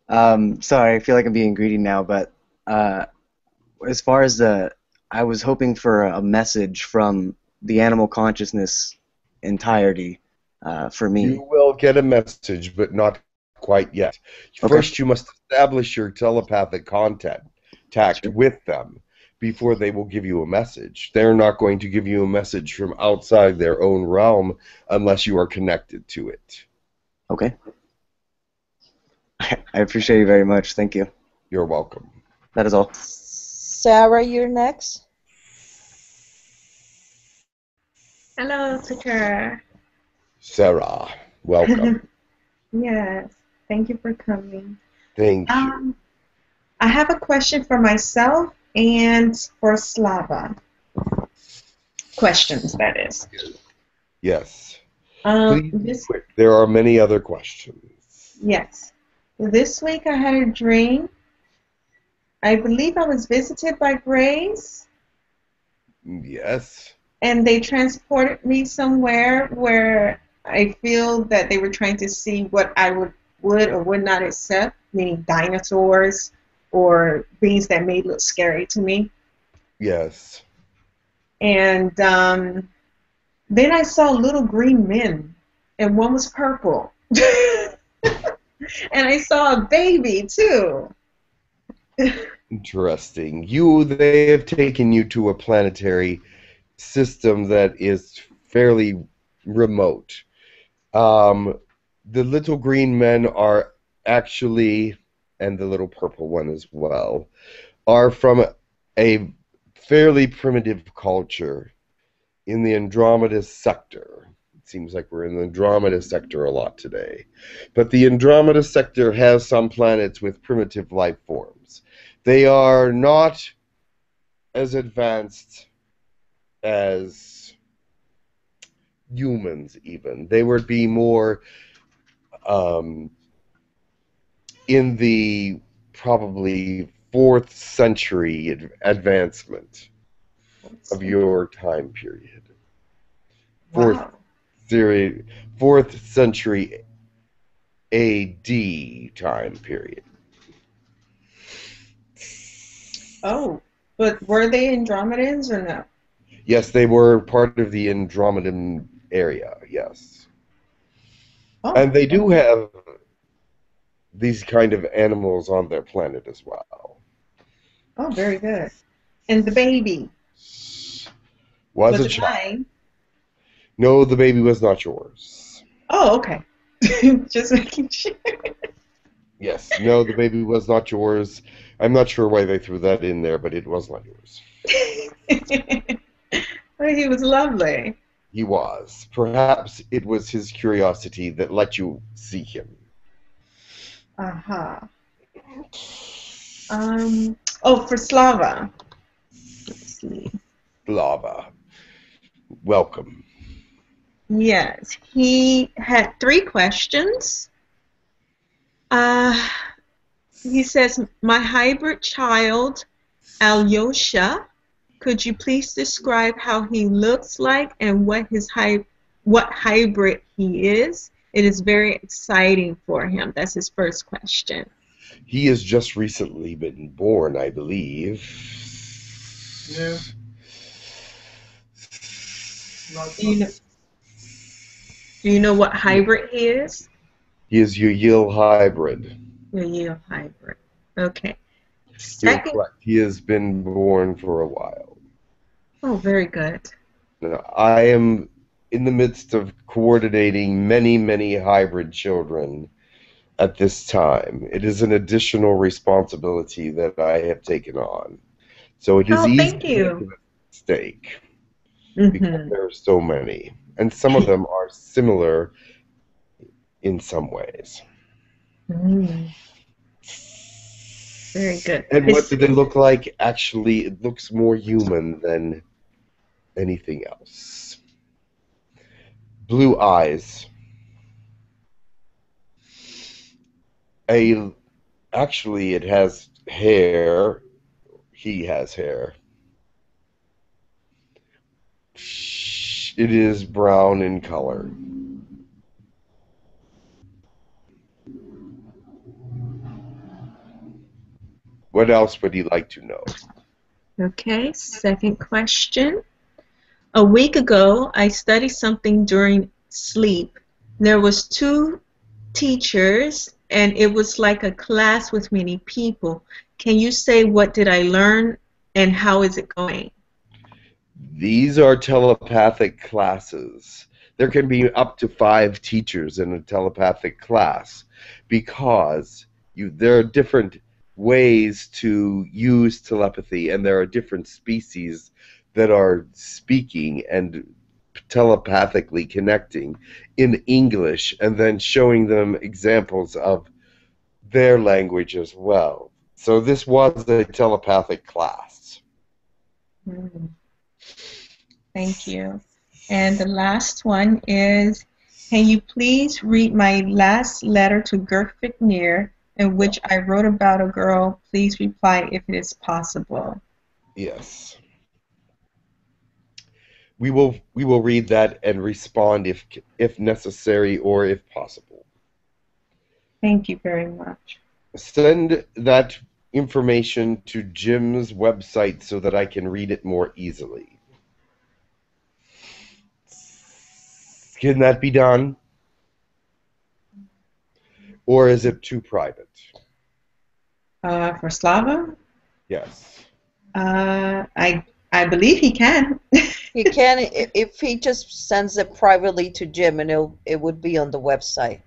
Um, sorry, I feel like I'm being greedy now, but uh, as far as the, I was hoping for a message from the animal consciousness entirety uh, for me. You will get a message, but not quite yet. Okay. First, you must establish your telepathic contact tact with them before they will give you a message. They're not going to give you a message from outside their own realm unless you are connected to it. Okay. I appreciate you very much. Thank you. You're welcome. That is all. Sarah, you're next. Hello, Tekkrr. Sarah, welcome. Yes, thank you for coming. Thank you. Um, I have a question for myself and for Slava. Questions, that is. Yes. Um, this, quick. There are many other questions. yes. This week I had a dream. I believe I was visited by Grays, Yes. and they transported me somewhere where I feel that they were trying to see what I would would or would not accept, meaning dinosaurs or things that may look scary to me. Yes. And um, then I saw little green men, and one was purple. and I saw a baby too. Interesting. You they have taken you to a planetary system that is fairly remote. Um, the little green men are actually, and the little purple one as well, are from a fairly primitive culture in the Andromeda sector. It seems like we're in the Andromeda sector a lot today. But the Andromeda sector has some planets with primitive life forms. They are not as advanced as humans, even. They would be more um, in the probably fourth century ad- advancement of your time period. Fourth Wow. theory, fourth century AD time period. Oh, but were they Andromedans or no? Yes, they were part of the Andromedan area. Yes, Oh, and they do have these kind of animals on their planet as well. oh, very good. And the baby Was, was a it child? mine? No, the baby was not yours. Oh, okay. Just making sure. Yes, no, the baby was not yours. I'm not sure why they threw that in there, but it was not yours. Well, he was lovely. He was. Perhaps it was his curiosity that let you see him. Uh-huh. Um. Oh, for Slava. Let's see. Lava. Welcome. Yes, he had three questions. Uh, he says, My hybrid child, Alyosha, could you please describe how he looks like and what his hy- what hybrid he is? It is very exciting for him. That's his first question. He has just recently been born, I believe. Yeah. Not, Do you know, do you know what hybrid he is? He is your Yahyel hybrid. Yeah, yeah, hybrid. Okay. Second, correct. He has been born for a while. oh, very good. Now, I am in the midst of coordinating many, many hybrid children at this time. It is an additional responsibility that I have taken on. So it is Oh, easy thank to you. make a mistake because Mhm. there are so many. And some of them are similar in some ways. Mm. Very good. And what do they look like? Actually, it looks more human than anything else. Blue eyes. A actually it has hair. He has hair. It is brown in color. What else would he like to know? Okay, second question. A week ago, I studied something during sleep. There was two teachers, and it was like a class with many people. Can you say what did I learn and how is it going? These are telepathic classes. There can be up to five teachers in a telepathic class because you there are different ways to use telepathy and there are different species that are speaking and telepathically connecting in English and then showing them examples of their language as well. So this was a telepathic class. Hmm. Thank you. And the last one is Can you please read my last letter to Girk Fitneer, in which I wrote about a girl? Please reply if it is possible. Yes. We will we will read that and respond if if necessary or if possible. Thank you very much. Send that information to Jim's website so that I can read it more easily. Can that be done? Or is it too private? Uh, for Slava, Yes. uh, I I believe he can. He can i- if he just sends it privately to Jim, and it'll, it would be on the website.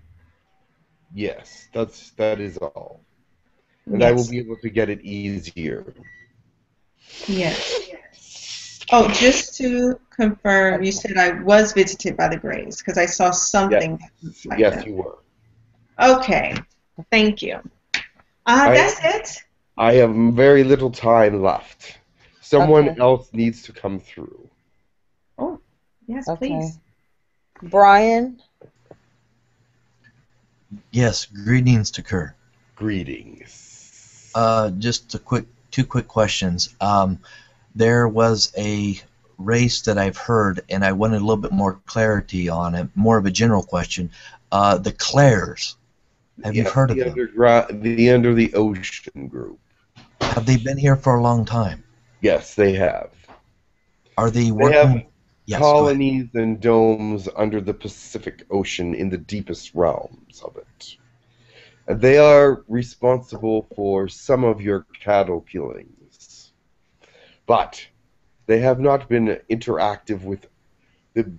Yes, that's that is all. And I will be able to get it easier. Yes. Oh, just to confirm, you said I was visited by the Greys because I saw something. like yes, that. you were. Okay. Thank you. Uh, I- that's it. I have very little time left. Someone Okay. else needs to come through. Oh, yes, Okay. please. Brian, Yes, greetings to Kurt. Greetings. Uh, just a quick, two quick questions. Um, there was a race that I've heard, and I wanted a little bit more clarity on it. More of a general question. Uh, the Clares. Have you Yes, heard of the them? underground, the under the ocean group? Have they been here for a long time? Yes, they have. Are they They working? have Yes, colonies and domes under the Pacific Ocean in the deepest realms of it. And they are responsible for some of your cattle killings. But they have not been interactive with the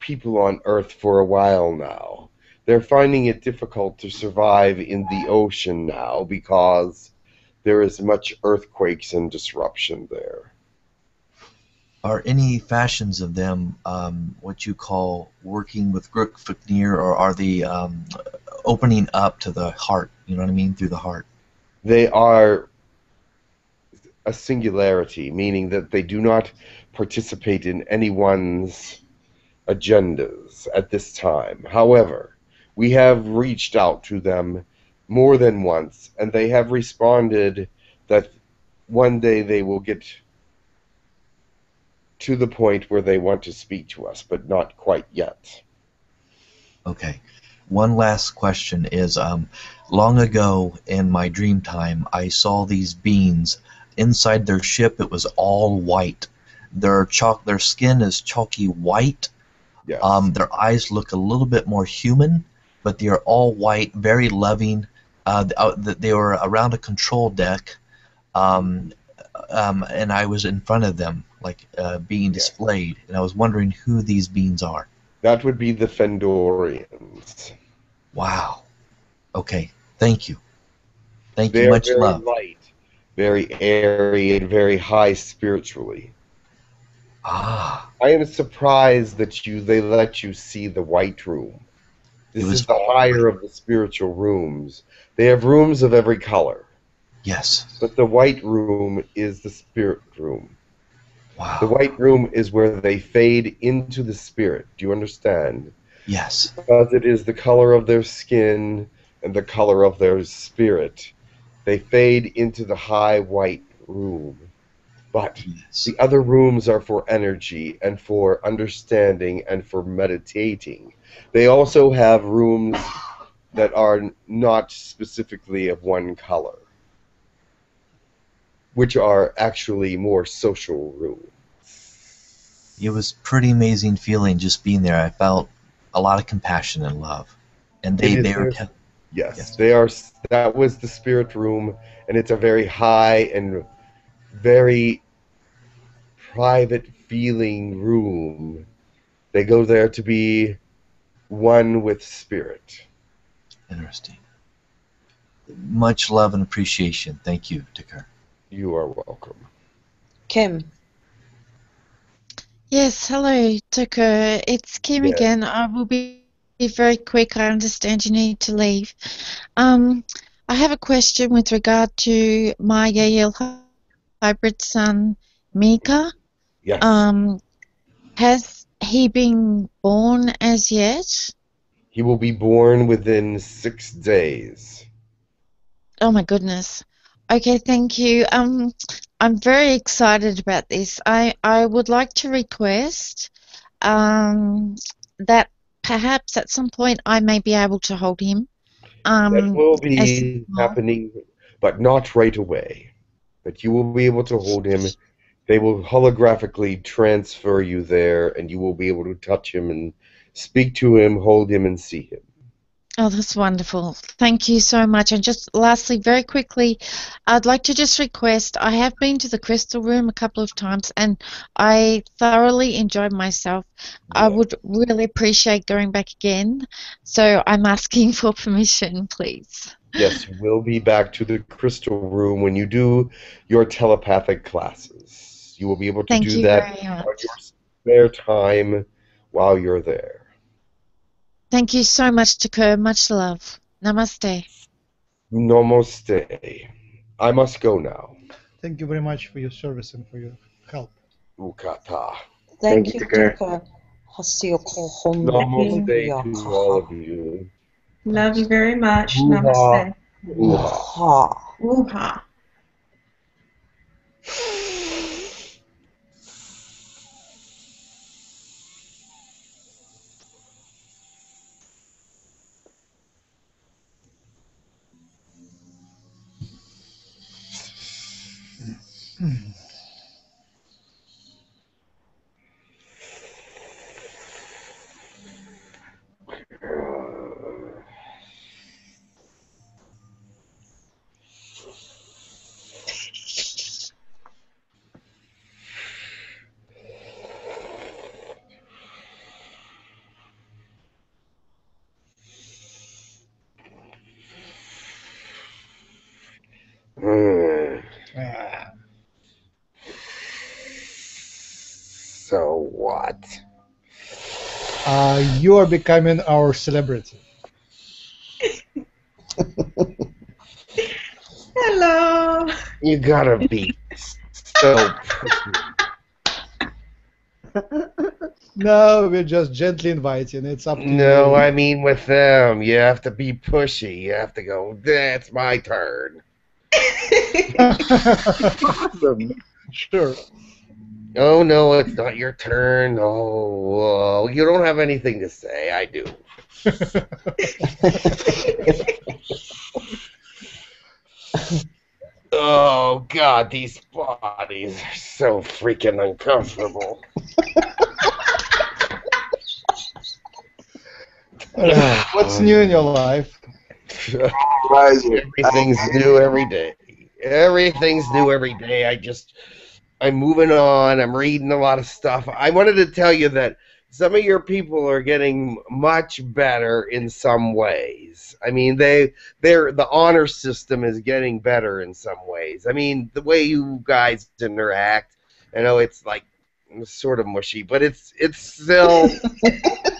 people on Earth for a while now. They're finding it difficult to survive in the ocean now because there is much earthquakes and disruption there. Are any fashions of them um, what you call working with Girk Fitneer, or are they um, opening up to the heart? You know what I mean, through the heart. they are a singularity, meaning that they do not participate in anyone's agendas at this time. However, we have reached out to them more than once, and they have responded that one day they will get to the point where they want to speak to us, but not quite yet. Okay. One last question is um, long ago in my dream time, I saw these beings inside their ship. It was all white. Their chalk, their skin is chalky white. Yes. Um, their eyes look a little bit more human, but they are all white, very loving. Uh, uh, th- they were around a control deck, um, um, and I was in front of them, like uh, being displayed, and I was wondering who these beings are. That would be the Fendorians. Wow. Okay. Thank you. Thank They you. Much very love. light, very airy, and very high spiritually. Ah. I am surprised that you they let you see the white room. This is the higher of the spiritual rooms. They have rooms of every color. Yes. But the white room is the spirit room. Wow. The white room is where they fade into the spirit. Do you understand? Yes. Because it is the color of their skin and the color of their spirit. They fade into the high white room. But Yes. the other rooms are for energy and for understanding and for meditating. They also have rooms that are not specifically of one color, which are actually more social rooms. It was pretty amazing feeling just being there. I felt a lot of compassion and love, and they they were Yes, Yes. they are. That was the spirit room, and it's a very high and very private feeling room. They go there to be one with spirit. interesting. Much love and appreciation. Thank you, Tekkrr. You are welcome. Kim. Yes, hello, Tekkrr. It's Kim Yeah. again. I will be be very quick. I understand you need to leave. Um, I have a question with regard to my Yahyel hybrid son, Mika. Yes. Um, has he been born as yet? he will be born within six days. Oh my goodness. Okay, thank you. Um, I'm very excited about this. I, I would like to request um, that perhaps at some point I may be able to hold him. Um, that will be happening, but not right away. But you will be able to hold him. They will holographically transfer you there, and you will be able to touch him and speak to him, hold him, and see him. Oh, that's wonderful. Thank you so much. And just lastly, very quickly, I'd like to just request I have been to the Crystal Room a couple of times and I thoroughly enjoyed myself. I would really appreciate going back again. So I'm asking for permission, please. Yes, you will be back to the crystal room when you do your telepathic classes. You will be able to Thank do that very on your spare time while you're there. Thank you so much, Tekkrr. Much love. Namaste. Namaste. I must go now. Thank you very much for your service and for your help. Ukata. Thank, Thank you, you, Tekkrr. Tekkrr. Hasiyokohon- Namaste to all of you. Love you very much. Aloha. Namaste. Aloha. Ha. So what? Uh, you are becoming our celebrity. Hello. You gotta be so. No, we're just gently inviting. It's up to you. No, you. I mean with them, you have to be pushy. You have to go. That's my turn. sure. Oh no, it's not your turn. Oh, uh, you don't have anything to say. I do. Oh God, these bodies are so freaking uncomfortable. What's new in your life? Everything's new every day. Everything's new every day. I just, I'm moving on. I'm reading a lot of stuff. I wanted to tell you that some of your people are getting much better in some ways. I mean, they, they're the honor system is getting better in some ways. I mean, the way you guys interact. I know it's like sort of mushy, but it's it's still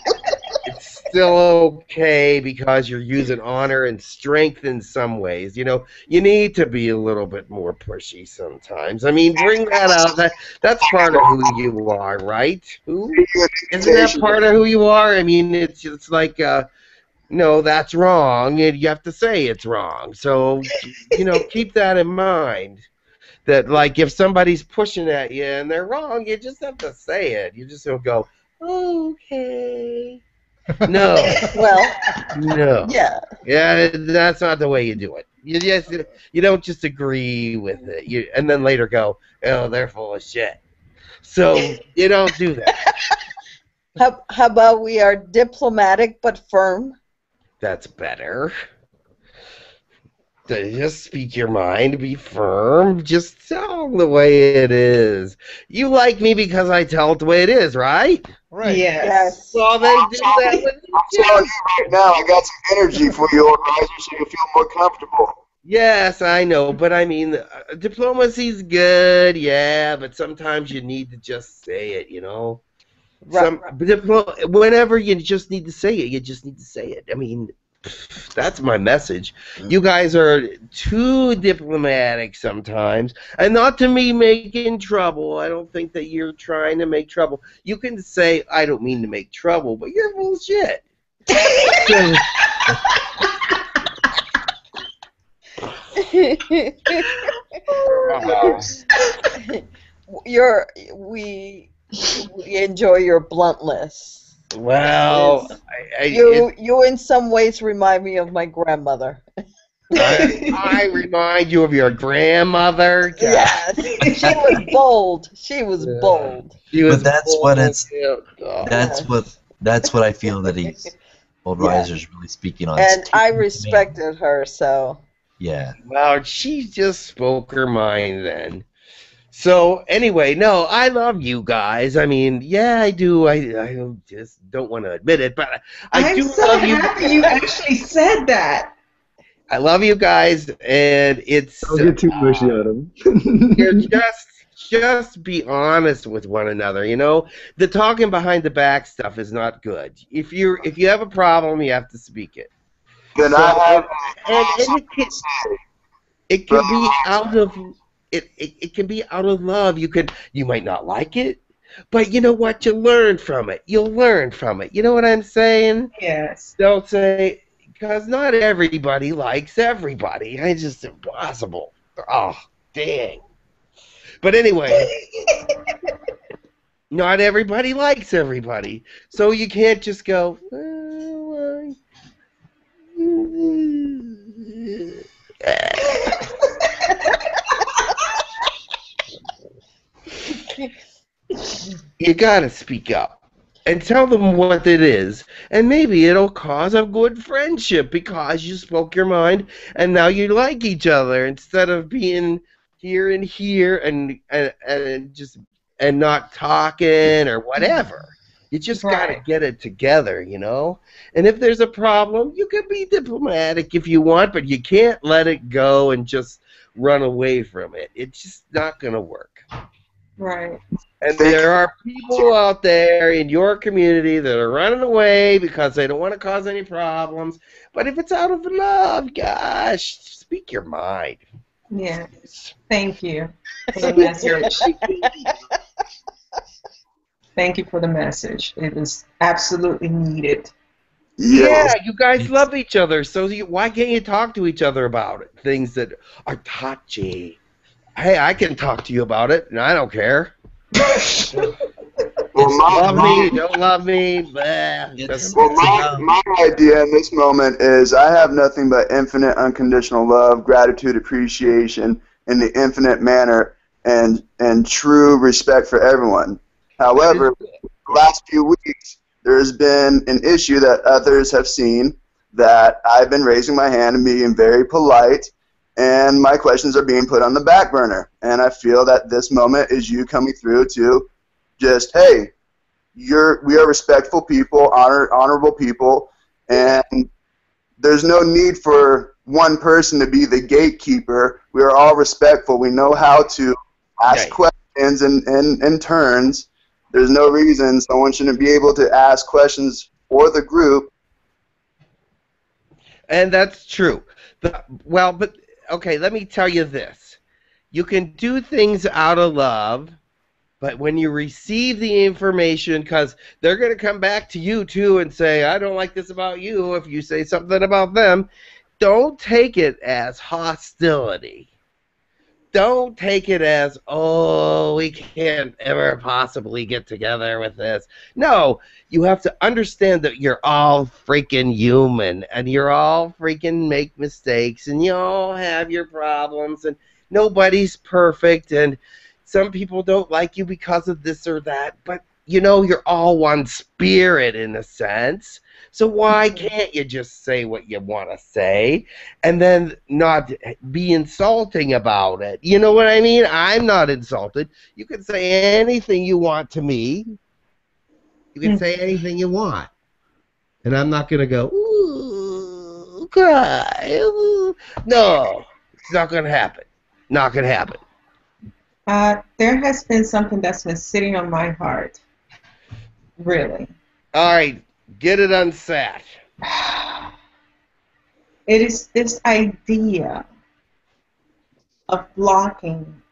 still okay because you're using honor and strength in some ways. You know, you need to be a little bit more pushy sometimes. I mean, bring that out. That that's part of who you are, right? Who isn't that part of who you are? I mean, it's it's like uh, no, that's wrong, and you have to say it's wrong. So, you know, keep that in mind. That like if somebody's pushing at you and they're wrong, you just have to say it. You just don't go, okay. No. Well, No. yeah. Yeah, that's not the way you do it. You just you don't just agree with it. You and then later go, oh, they're full of shit. So you don't do that. How, how about we are diplomatic but firm? That's better. To Just speak your mind, be firm, just tell the way it is. You like me because I tell it the way it is, right? Right. Yes. Well, then do that with I'm telling you right now, I got some energy for you, old riser, so you feel more comfortable. Yes, I know, but I mean, uh, diplomacy's good, yeah, but sometimes you need to just say it, you know. Some, but diplo- whenever you just need to say it, you just need to say it. I mean, that's my message. You guys are too diplomatic sometimes, and not to me making trouble. I don't think that you're trying to make trouble. You can say, "I don't mean to make trouble," but you're bullshit. So- You're we we enjoy your bluntness. Well, I, I, You it- you in some ways remind me of my grandmother. I, I remind you of your grandmother. God, Yes, she was bold. She was bold. she was But that's what it's. Oh. That's what. That's what I feel that he's. Old Yeah. Riser's really speaking on. And I Speaking to me. respected her, so Yeah. Well, she just spoke her mind then. So anyway, no, I love you guys. I mean, yeah, I do. I, I just don't want to admit it, but I I'm do so love you. happy you actually said that. I love you guys, and it's Don't get too mushy on uh, him. you're just just be honest with one another. You know, the talking behind the back stuff is not good. If you if you have a problem, you have to speak it. Then So- I have and, and it can it can be out of it, it it can be out of love. You could you might not like it, but you know what? You learn from it. You'll learn from it. You know what I'm saying? Yes. Don't say because not everybody likes everybody. It's just impossible. Oh, dang. But anyway, not everybody likes everybody. So you can't just go, "Well, I-" you gotta speak up and tell them what it is, and maybe it'll cause a good friendship because you spoke your mind and now you like each other instead of being here and here and and, and just and not talking or whatever. You just gotta get it together, you know. And if there's a problem, you can be diplomatic if you want, but you can't let it go and just run away from it. It's just not gonna work. Right. And there are people out there in your community that are running away because they don't want to cause any problems. But if it's out of love, gosh, speak your mind. Yes. Thank you for the message. Thank you for the message. It was absolutely needed. Yeah, you guys love each other, so you, why can't you talk to each other about it? Things that are touchy. Hey, I can talk to you about it, and I don't care. Well, my, love my, me, don't love me. Blah, well, my, my idea in this moment is I have nothing but infinite unconditional love, gratitude, appreciation in the infinite manner, and and true respect for everyone. However, last few weeks there has been an issue that others have seen that I've been raising my hand and being very polite, and my questions are being put on the back burner. And I feel that this moment is you coming through to just hey, you're we are respectful people, honor honorable people, and there's no need for one person to be the gatekeeper. We are all respectful. We know how to ask questions and in, in turns. There's no reason someone shouldn't be able to ask questions for the group And that's true. The, well, but okay, let me tell you this. You can do things out of love, but when you receive the information, because they're going to come back to you too and say, I don't like this about you if you say something about them, don't take it as hostility. Don't take it as, oh, we can't ever possibly get together with this. No, you have to understand that you're all freaking human and you're all freaking make mistakes and you all have your problems and nobody's perfect and some people don't like you because of this or that, but you know, you're all one spirit in a sense. So why can't you just say what you want to say and then not be insulting about it? You know what I mean? I'm not insulted. You can say anything you want to me. You can say anything you want. And I'm not going to go, ooh, cry. Ooh. No, it's not going to happen. Not going to happen. Uh, there has been something that's been sitting on my heart. Really. All right, get it unsat. It is this idea of blocking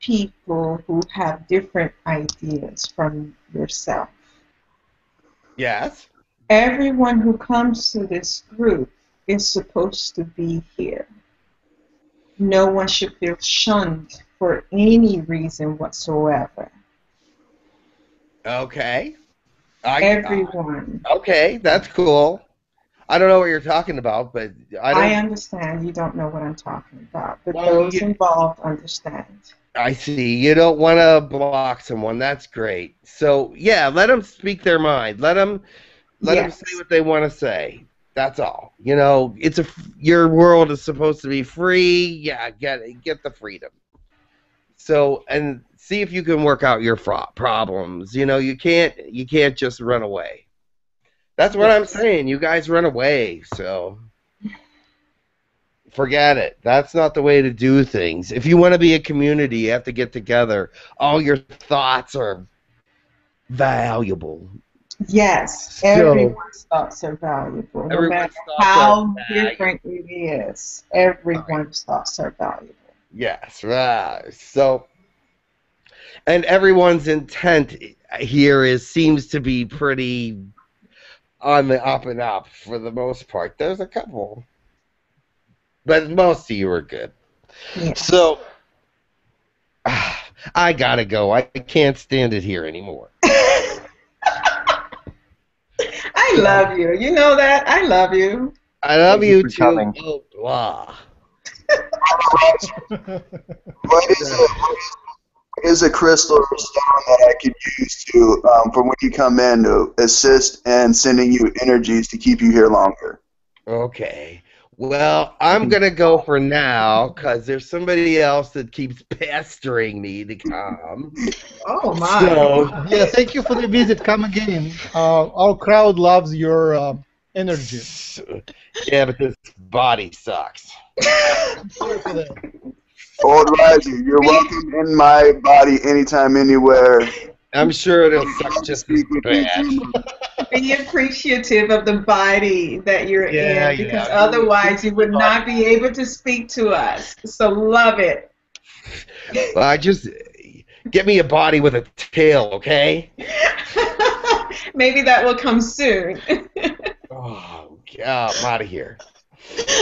people who have different ideas from yourself. Yes. Everyone who comes to this group is supposed to be here. No one should feel shunned for any reason whatsoever. Okay. I, Everyone. okay, that's cool. I don't know what you're talking about, but I don't. I understand you don't know what I'm talking about, but Well, those you- involved understand. I see. You don't want to block someone. That's great. So yeah, let them speak their mind. Let them let them say what they want to say. That's all. You know, it's a your world is supposed to be free. Yeah, get it. Get the freedom. So and see if you can work out your fro- problems. You know, you can't you can't just run away. That's what I'm saying. You guys run away. So forget it. That's not the way to do things. If you want to be a community, you have to get together. All your thoughts are valuable. Yes, So- everyone's thoughts are valuable, no matter how valuable. different it is. Everyone's thoughts are valuable. Yes, right. So, and everyone's intent here is seems to be pretty on the up and up for the most part. There's a couple, but most of you are good. So, I gotta go. I can't stand it here anymore. I love you. You know that? I love you. I love Thank you you for too. coming. Oh, blah. What is a, what is a crystal or stone that I could use to um, for when you come in to assist and sending you energies to keep you here longer? Okay. Well, I'm gonna go for now because there's somebody else that keeps pestering me to come. Oh my! So, Yeah, thank you for the visit. Come again. Uh, our crowd loves your uh, energy. yeah, but this body sucks. Old Riser, you're welcome in my body anytime, anywhere. I'm sure it'll suck just as bad. Be appreciative of the body that you're Yeah, in because yeah. otherwise you would not be able to speak to us. So love it. Well, I just get me a body with a tail, okay? Maybe that will come soon. Oh, God, oh, I'm out of here.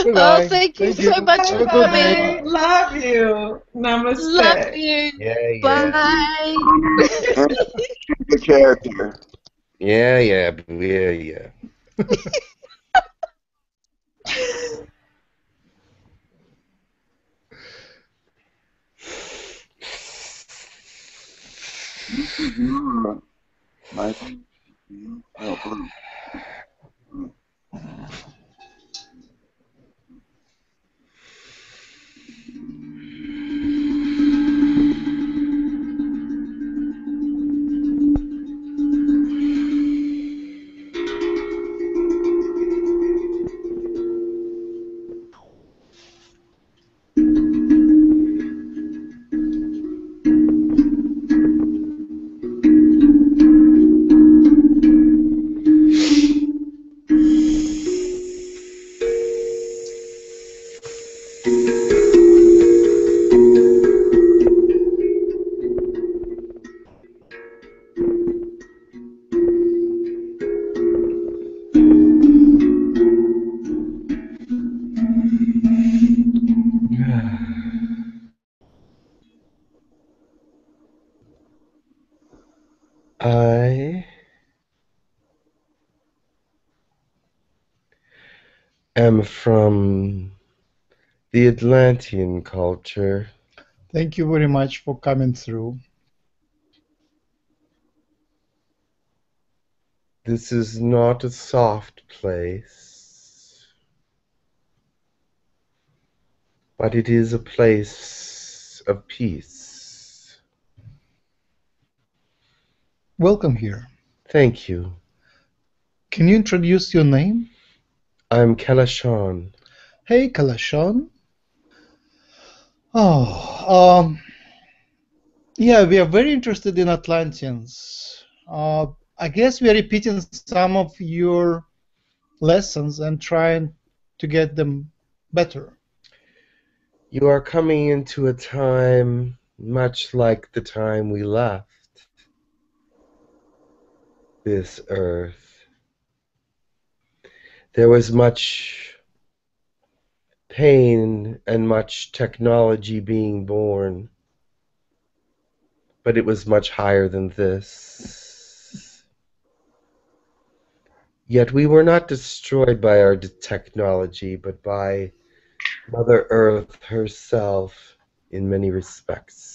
Oh, thank you so much for coming. Love you. Namaste. Love you. Yeah, yeah. Bye. Good character. Yeah, yeah, yeah, yeah. My, oh, from the Atlantean culture. Thank you very much for coming through. This is not a soft place, but it is a place of peace. Welcome here. Thank you. Can you introduce your name? I'm Kalashan. Hey, Kalashan. Oh, um, yeah, we are very interested in Atlanteans. Uh, I guess we are repeating some of your lessons and trying to get them better. You are coming into a time much like the time we left this earth. There was much pain and much technology being born, but it was much higher than this. Yet we were not destroyed by our technology, but by Mother Earth herself in many respects.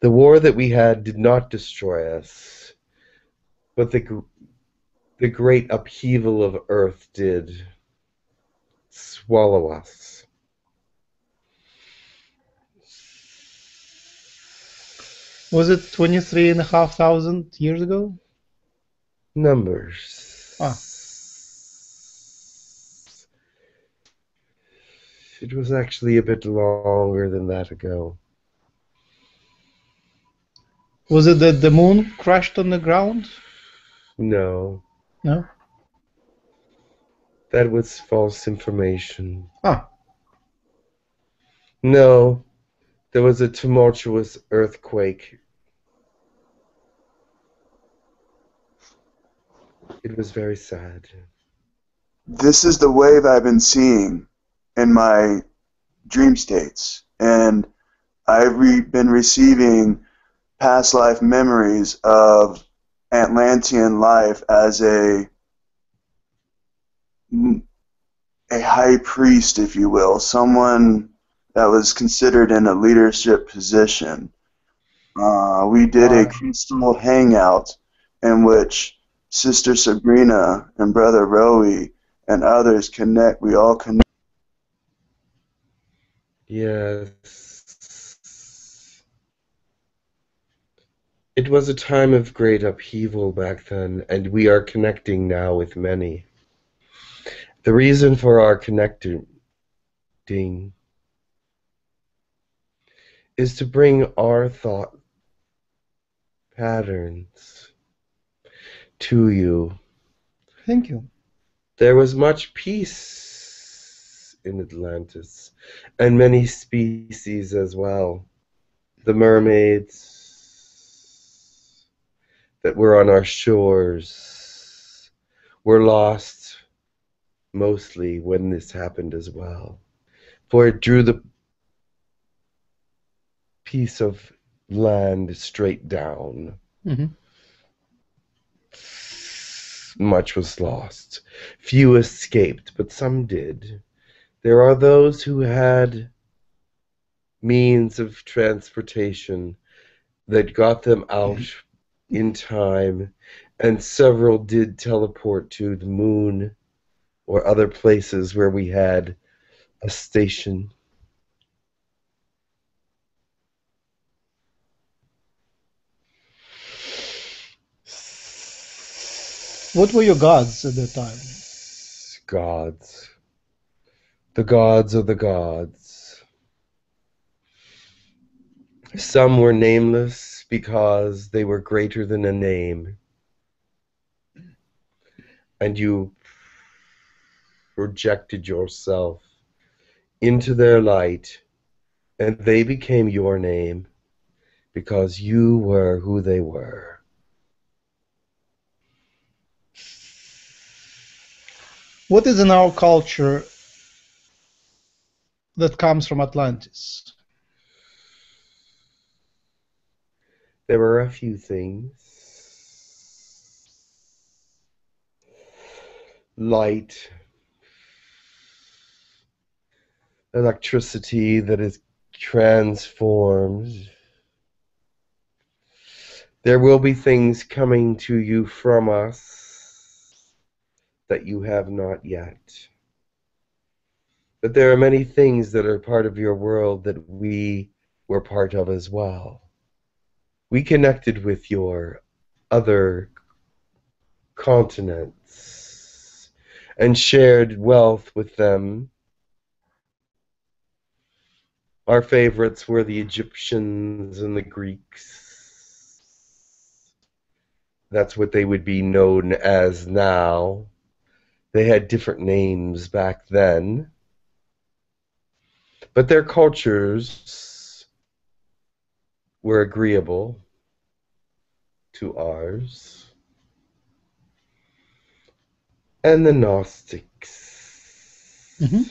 The war that we had did not destroy us, but the, the great upheaval of Earth did swallow us. Was it 23 and a half thousand years ago? Numbers. Ah. It was actually a bit longer than that ago. Was it that the moon crashed on the ground? No, No? that was false information. Ah. No, there was a tumultuous earthquake. It was very sad. This is the wave I've been seeing in my dream states, and I've re- been receiving past life memories of Atlantean life as a a high priest, if you will, someone that was considered in a leadership position. Uh, we did a crystal hangout in which Sister Sabrina and Brother Roe and others connect. We all connect. Yes. It was a time of great upheaval back then, and we are connecting now with many. The reason for our connecting is to bring our thought patterns to you. Thank you. There was much peace in Atlantis, and many species as well. The mermaids that were on our shores were lost mostly when this happened as well, for it drew the piece of land straight down. hmm much was lost. Few escaped, but some did. There are those who had means of transportation that got them out in time, and several did teleport to the moon or other places where we had a station. What were your gods at that time? Gods. The gods of the gods. Some were nameless because they were greater than a name. And you projected yourself into their light, and they became your name because you were who they were. What is in our culture that comes from Atlantis? There were a few things. light, electricity that is transformed. There will be things coming to you from us that you have not yet. But there are many things that are part of your world that we were part of as well. We connected with your other continents and shared wealth with them. Our favorites were the Egyptians and the Greeks. That's what they would be known as now. They had different names back then. But their cultures were agreeable to ours. And the Gnostics. Mhm.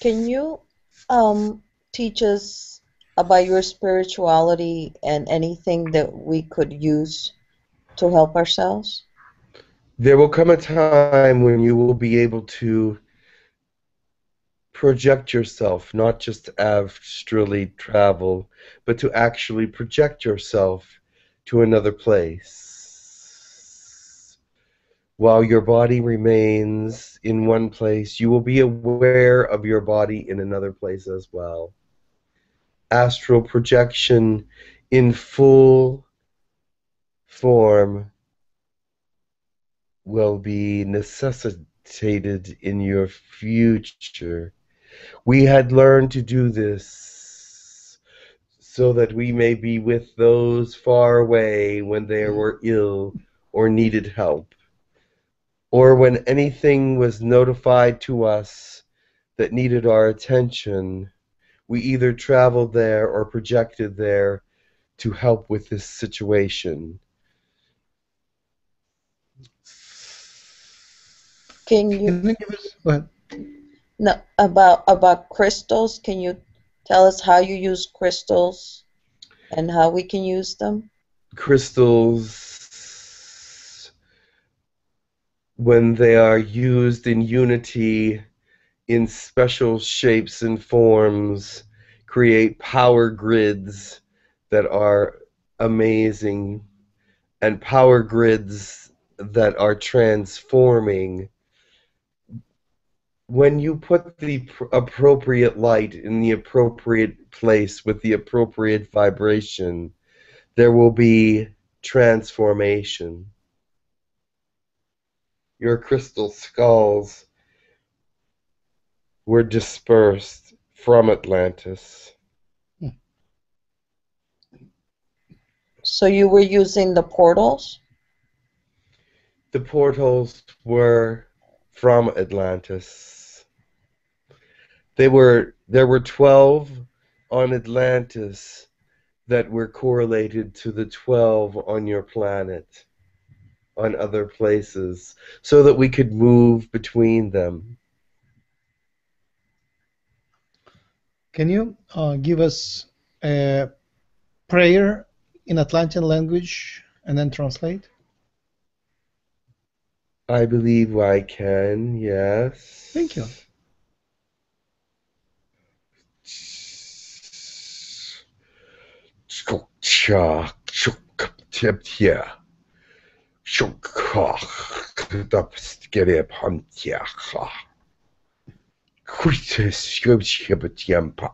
Can you um, teach us about your spirituality and anything that we could use to help ourselves? There will come a time when you will be able to project yourself, not just astrally travel, but to actually project yourself to another place. While your body remains in one place, you will be aware of your body in another place as well. Astral projection in full form will be necessitated in your future. We had learned to do this so that we may be with those far away when they mm. were ill or needed help, or when anything was notified to us that needed our attention. We either traveled there or projected there to help with this situation. Can you Can you give us? No about about crystals? Can you tell us how you use crystals and how we can use them? crystals when they are used in unity in special shapes and forms create power grids that are amazing and power grids that are transforming when you put the pr- appropriate light in the appropriate place with the appropriate vibration there will be transformation. Your crystal skulls were dispersed from Atlantis. So you were using the portals? The portals were from Atlantis. They were there were 12 on Atlantis that were correlated to the 12 on your planet on other places so that we could move between them. Can you uh, give us a prayer in Atlantean language and then translate? I believe I can, yes. Thank you. skotska tjuptjeptje, tjukkaktapskrepantjaka, skitskreptjempa,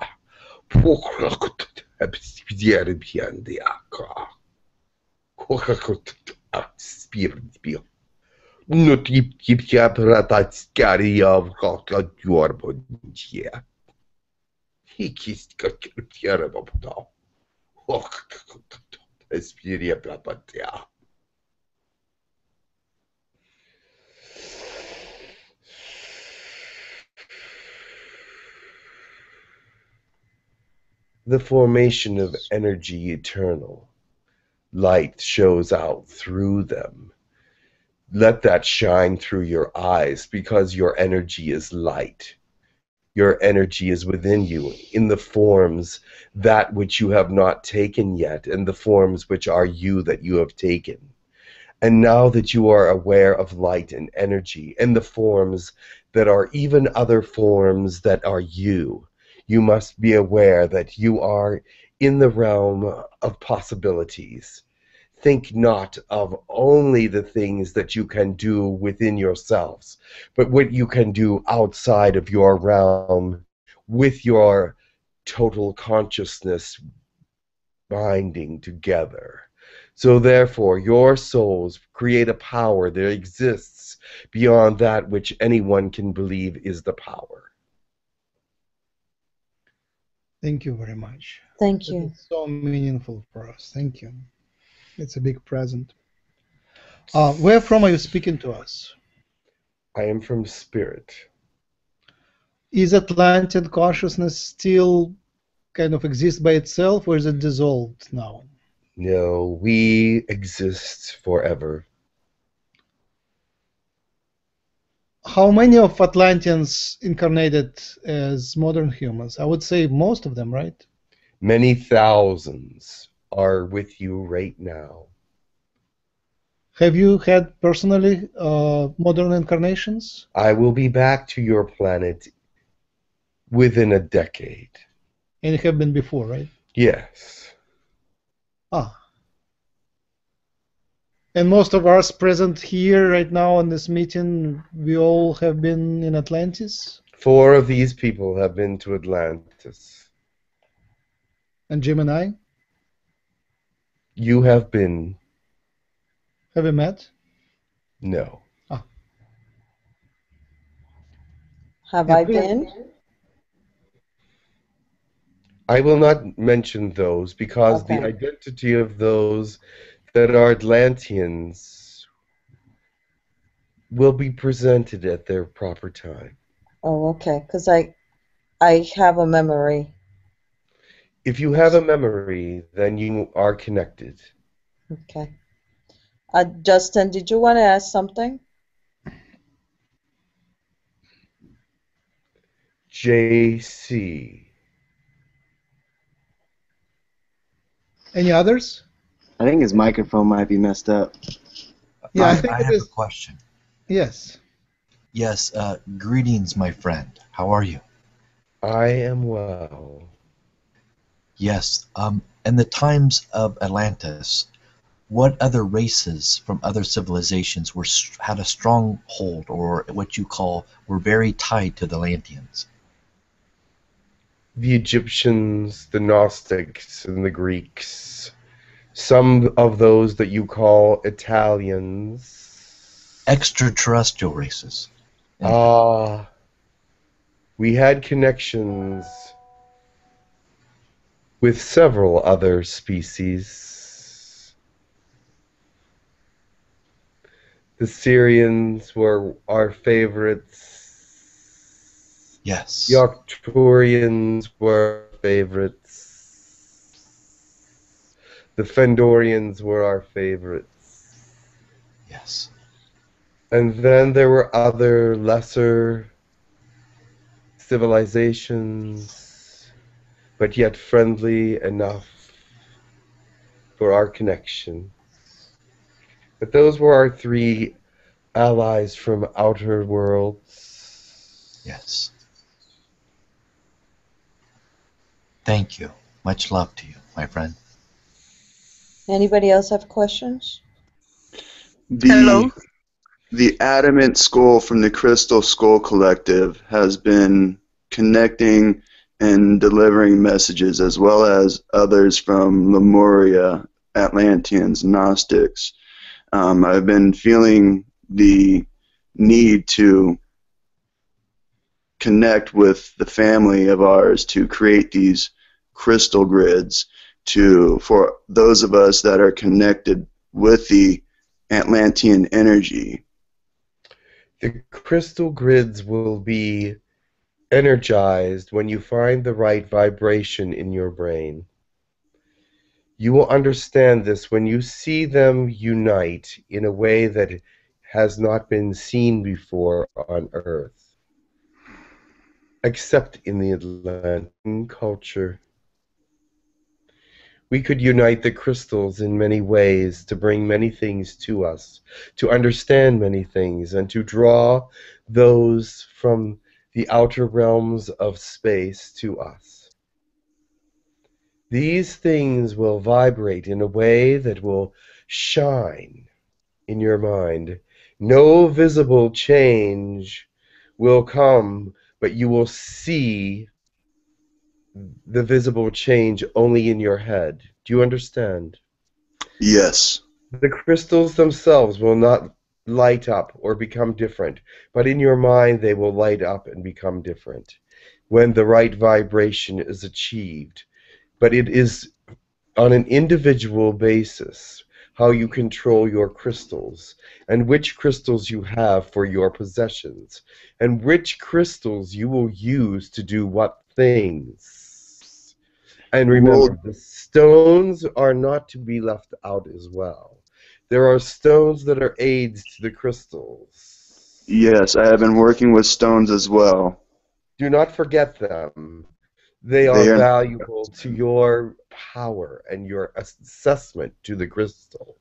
pokaktapskrepjandjaka, kokaktapspirtbjok. Nu tip tip tja pratat skaria v kakla djorbondje. Hikist kakla djerba podap. The formation of energy eternal. Light shows out through them. Let that shine through your eyes because your energy is light your energy is within you in the forms that which you have not taken yet and the forms which are you that you have taken And now that you are aware of light and energy and the forms that are even other forms that are you, you must be aware that you are in the realm of possibilities. Think not of only the things that you can do within yourselves, but what you can do outside of your realm with your total consciousness binding together. So, therefore, your souls create a power that exists beyond that which anyone can believe is the power. Thank you very much. Thank you. so meaningful for us. Thank you. It's a big present. Uh, where from are you speaking to us? I am from spirit. Is Atlantean consciousness still kind of exist by itself, or is it dissolved now? No, we exist forever. How many of Atlanteans incarnated as modern humans? I would say most of them, right? Many thousands are with you right now. Have you had personally uh, modern incarnations? I will be back to your planet within a decade. And you have been before, right? Yes. Ah. And most of us present here right now in this meeting, we all have been in Atlantis. Four of these people have been to Atlantis. And Jim and I, You have been. have we met? No. Ah. Have Yeah, I we- been? I will not mention those because the identity of those that are Atlanteans will be presented at their proper time. Oh, okay. Because I, I have a memory. If you have a memory, then you are connected. Okay. Uh, Justin, did you want to ask something? JC. Any others? I think his microphone might be messed up. Yeah, I I, think I have is. a question. Yes. Yes, uh, greetings, my friend. How are you? I am well. Yes. Um, in the times of Atlantis, what other races from other civilizations were had a strong hold, or what you call were very tied to the Atlanteans? The Egyptians, the Gnostics, and the Greeks. Some of those that you call Italians. Extraterrestrial races. Ah. we had connections with several other species. The Sirians were our favorites. Yes. The Arcturians were our favorites. The Fendorians were our favorites. Yes. And then there were other lesser civilizations, but yet friendly enough for our connection. But those were our three allies from outer worlds. Yes. Thank you. Much love to you, my friend. Anybody else have questions? The, Hello? The Adamant Skull from the Crystal Skull Collective has been connecting and delivering messages, as well as others from Lemuria, Atlanteans, Gnostics. Um, I've been feeling the need to connect with the family of ours to create these crystal grids to for those of us that are connected with the Atlantean energy. The crystal grids will be energized when you find the right vibration in your brain. You will understand this when you see them unite in a way that has not been seen before on Earth, except in the Atlantean culture. We could unite the crystals in many ways to bring many things to us, to understand many things, and to draw those from the outer realms of space to us. These things will vibrate in a way that will shine in your mind. No visible change will come, but you will see the visible change only in your head. Do you understand? Yes. The crystals themselves will not light up or become different, but in your mind they will light up and become different when the right vibration is achieved. But it is on an individual basis how you control your crystals and which crystals you have for your possessions and which crystals you will use to do what things. And remember, the stones are not to be left out as well. There are stones that are aids to the crystals. Yes, I have been working with stones as well. Do not forget them. They are They are- valuable to your power and your assessment to the crystal.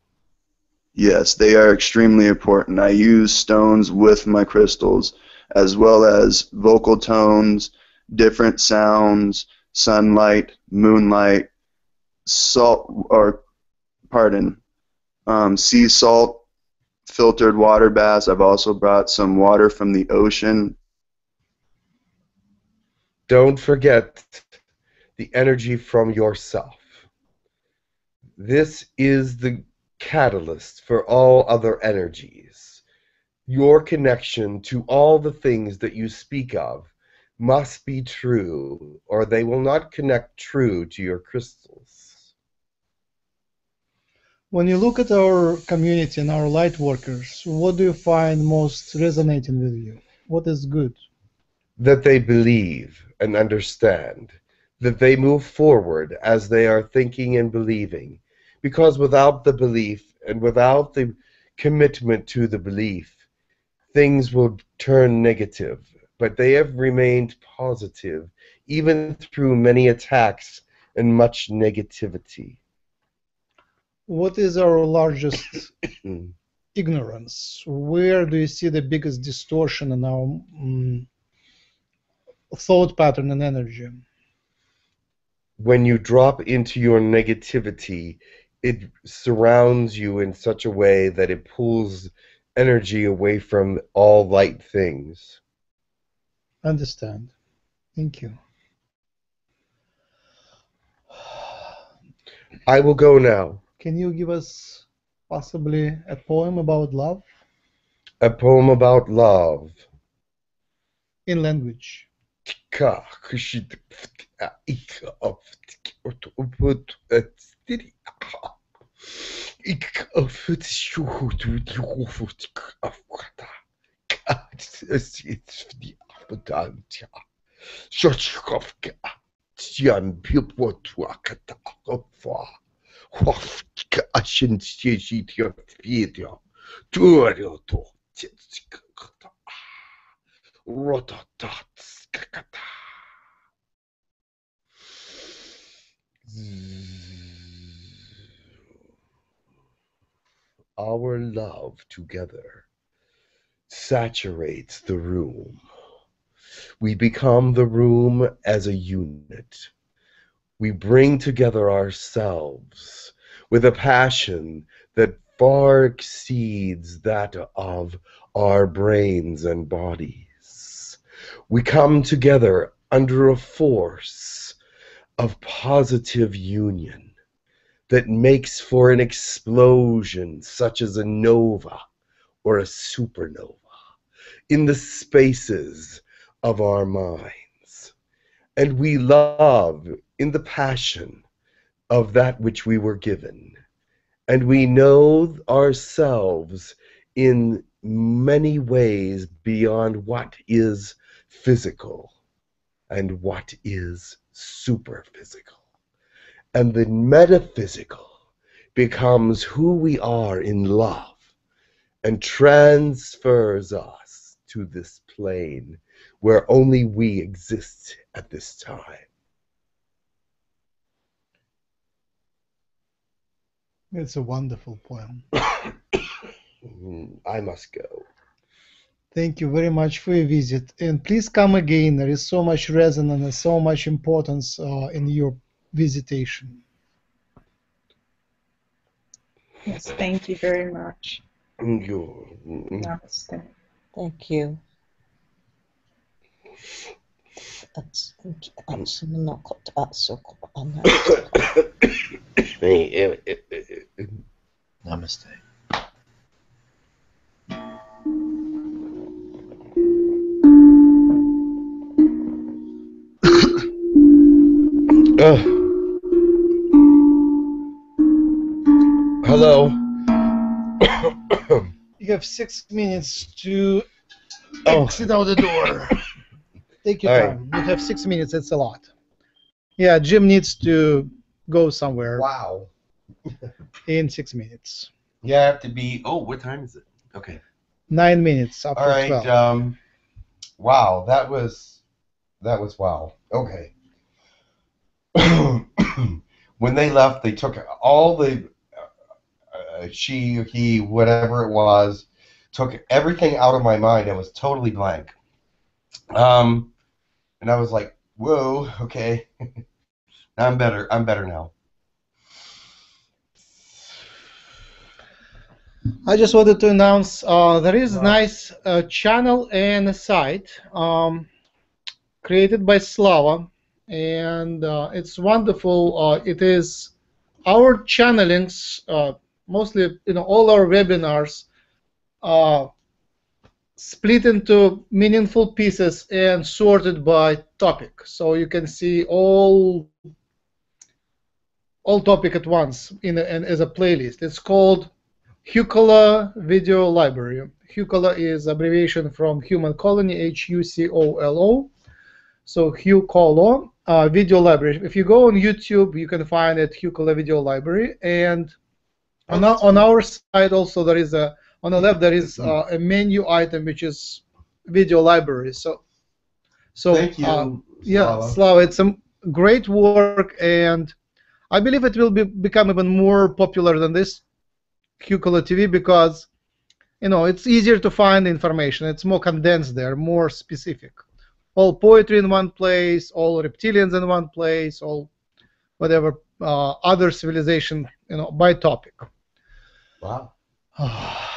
Yes, they are extremely important. I use stones with my crystals, as well as vocal tones, different sounds, sunlight, moonlight, salt, or pardon, um, sea salt, filtered water baths. I've also brought some water from the ocean. Don't forget the energy from yourself. This is the catalyst for all other energies. Your connection to all the things that you speak of must be true, or they will not connect true to your crystals. When you look at our community and our light workers, what do you find most resonating with you? What is good? That they believe and understand, that they move forward as they are thinking and believing. Because without the belief and without the commitment to the belief, things will turn negative. But they have remained positive, even through many attacks and much negativity. What is our largest ignorance? Where do you see the biggest distortion in our mm, thought pattern and energy? when you drop into your negativity, it surrounds you in such a way that it pulls energy away from all light things. Understand. Thank you. I will go now. Can you give us possibly a poem about love? A poem about love. in language? Ik- of- ot- video. Turio to. Tjetskakata. Rototatskakata. Our love together saturates the room. We become the room as a unit. We bring together ourselves with a passion that far exceeds that of our brains and bodies. We come together under a force of positive union that makes for an explosion such as a nova or a supernova in the spaces of our minds. And we love in the passion of that which we were given. And we know ourselves in many ways beyond what is physical and what is superphysical. And the metaphysical becomes who we are in love and transfers us to this plane where only we exist at this time. It's a wonderful poem. Mm, I must go. Thank you very much for your visit, and please come again. There is so much resonance and so much importance uh, in your visitation. Yes, thank you very much. Mm, you- mm, Namaste. Thank you. That's that's not that's so Hey, eh, eh, eh, eh. Namaste. Ugh. Hello. You have six minutes to Oh. exit out the door. Take your All right. time. You have six minutes. It's a lot. Yeah, Jim needs to go somewhere Wow. in six minutes. Yeah, I have to be. Oh, what time is it? Okay. Nine minutes All right. twelve. Um, wow, that was that was wow. Okay. when they left, they took all the uh, she, he, whatever it was, took everything out of my mind. I was totally blank. Um, and I was like, "Whoa, okay." I'm better. I'm better now. I just wanted to announce uh, there is a nice uh, channel and a site um, created by Slava, and uh, it's wonderful. Uh, it is our channelings, uh, mostly you know all our webinars, uh, split into meaningful pieces and sorted by topic, so you can see all all topic at once in, a, in as a playlist. It's called Hucolo Video Library. Hucolo is abbreviation from Human Colony, H-U-C-O-L-O. So Hucolo uh, Video Library. If you go on YouTube, you can find it Hucolo Video Library. And on on our side also there is a on the left there is uh, a menu item which is video library. So so Thank you, uh, yeah, Slava. Slava, it's some great work and I believe it will be, become even more popular than this Hucolo TV because you know it's easier to find information. It's more condensed there, more specific. All poetry in one place, all reptilians in one place, all whatever uh, other civilization, you know, by topic. Wow.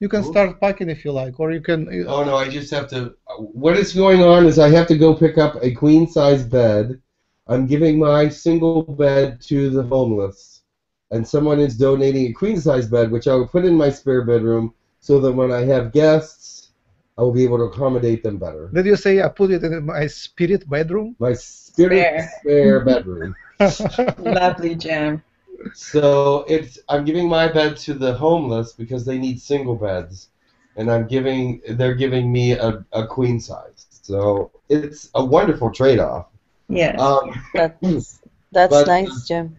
You can Cool. start packing if you like, or you can. Uh, oh no, I just have to. What is going on is I have to go pick up a queen size bed. I'm giving my single bed to the homeless, and someone is donating a queen size bed, which I will put in my spare bedroom, so that when I have guests, I will be able to accommodate them better. Did you say I put it in my spirit bedroom? My spirit Spare. spare bedroom. Lovely, Jim. So it's I'm giving my bed to the homeless because they need single beds, and I'm giving they're giving me a, a queen size. So it's a wonderful trade off. Yes. Um, That's that's But- nice, Jim.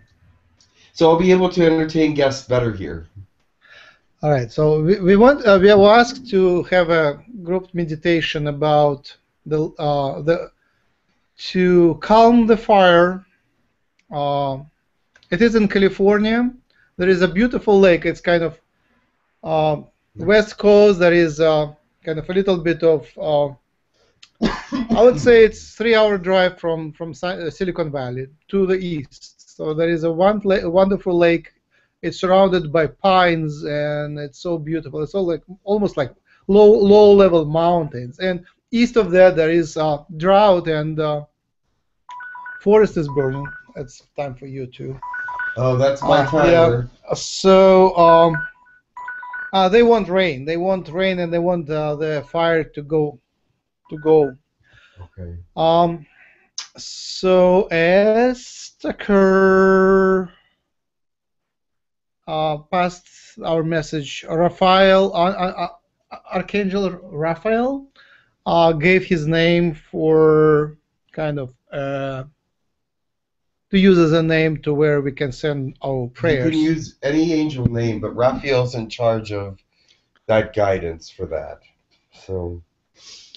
so I'll be able to entertain guests better here. All right. So we, we want uh, we were asked to have a group meditation about the uh, the to calm the fire. Uh, it is in California. There is a beautiful lake. It's kind of uh, west coast. There is uh, kind of a little bit of. Uh, I would say it's three-hour drive from from uh, Silicon Valley to the east. So there is a one wonderful lake. It's surrounded by pines and it's so beautiful. It's all like almost like low low-level mountains. And east of that there is uh, drought and uh, forest is burning. It's time for you to. Oh, that's my Uh, timer. yeah. So um, uh, they want rain. They want rain, and they want uh, the fire to go, to go. Okay. Um, so as Tekkrr uh, passed our message, Raphael, uh, uh, uh, Archangel Raphael, uh, gave his name for kind of uh, to use as a name to where we can send our prayers. You can use any angel name, but Raphael's in charge of that guidance for that. So,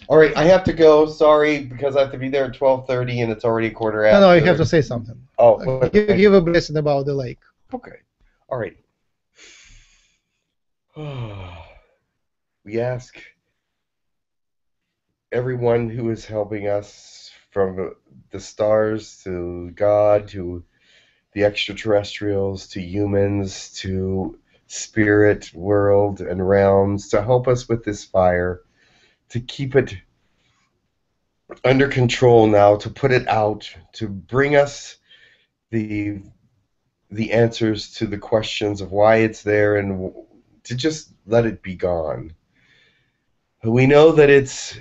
all right, I have to go. Sorry, because I have to be there at twelve thirty, and it's already a quarter no, after. no, you have to say something. Oh, Give, give a blessing about the lake. Okay. All right. we ask everyone who is helping us from the stars to God to the extraterrestrials to humans to spirit world and realms to help us with this fire to keep it under control now to put it out to bring us the the answers to the questions of why it's there and to just let it be gone. We know that it's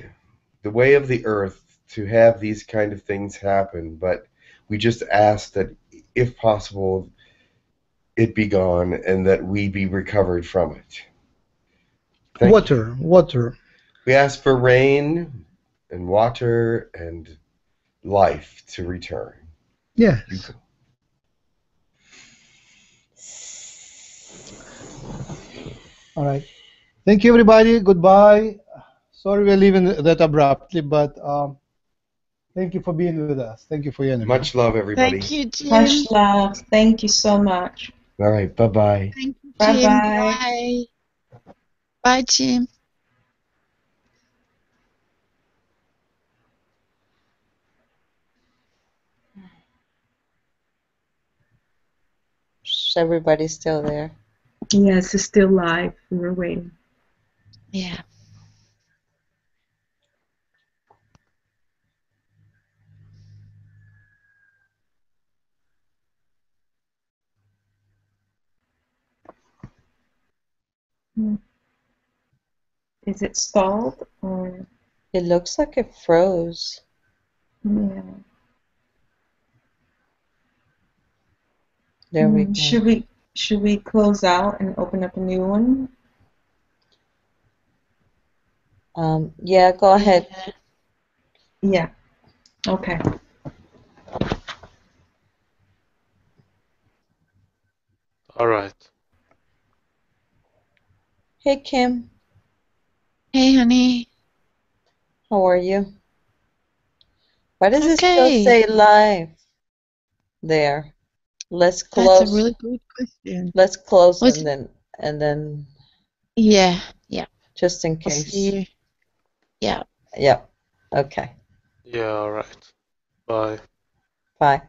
the way of the earth to have these kind of things happen but we just ask that if possible it be gone and that we be recovered from it Thank you. water, water. we ask for rain and water and life to return. Yes. All right. Thank you, everybody. Goodbye. Sorry we're leaving that abruptly, but um, thank you for being with us. Thank you for your energy. Much love, everybody. Thank you, Jim. Much love. Thank you so much. All right. Bye bye. Thank you, Bye Jim. bye. Bye. Bye, Jim. Everybody's still there. Yes, it's still live. We're waiting. Yeah. Is it stalled or? It looks like it froze. Yeah. There we Hmm, go. Should we should we close out and open up a new one? Um, yeah, go ahead. Yeah. Okay. All right. Hey, Kim. Hey, honey. How are you? Why does it still say live there? Let's close. That's a really good question. Let's close Was- and then and then Yeah, yeah. just in I'll case. see you. Yeah. Okay. Yeah, all right. Bye. Bye.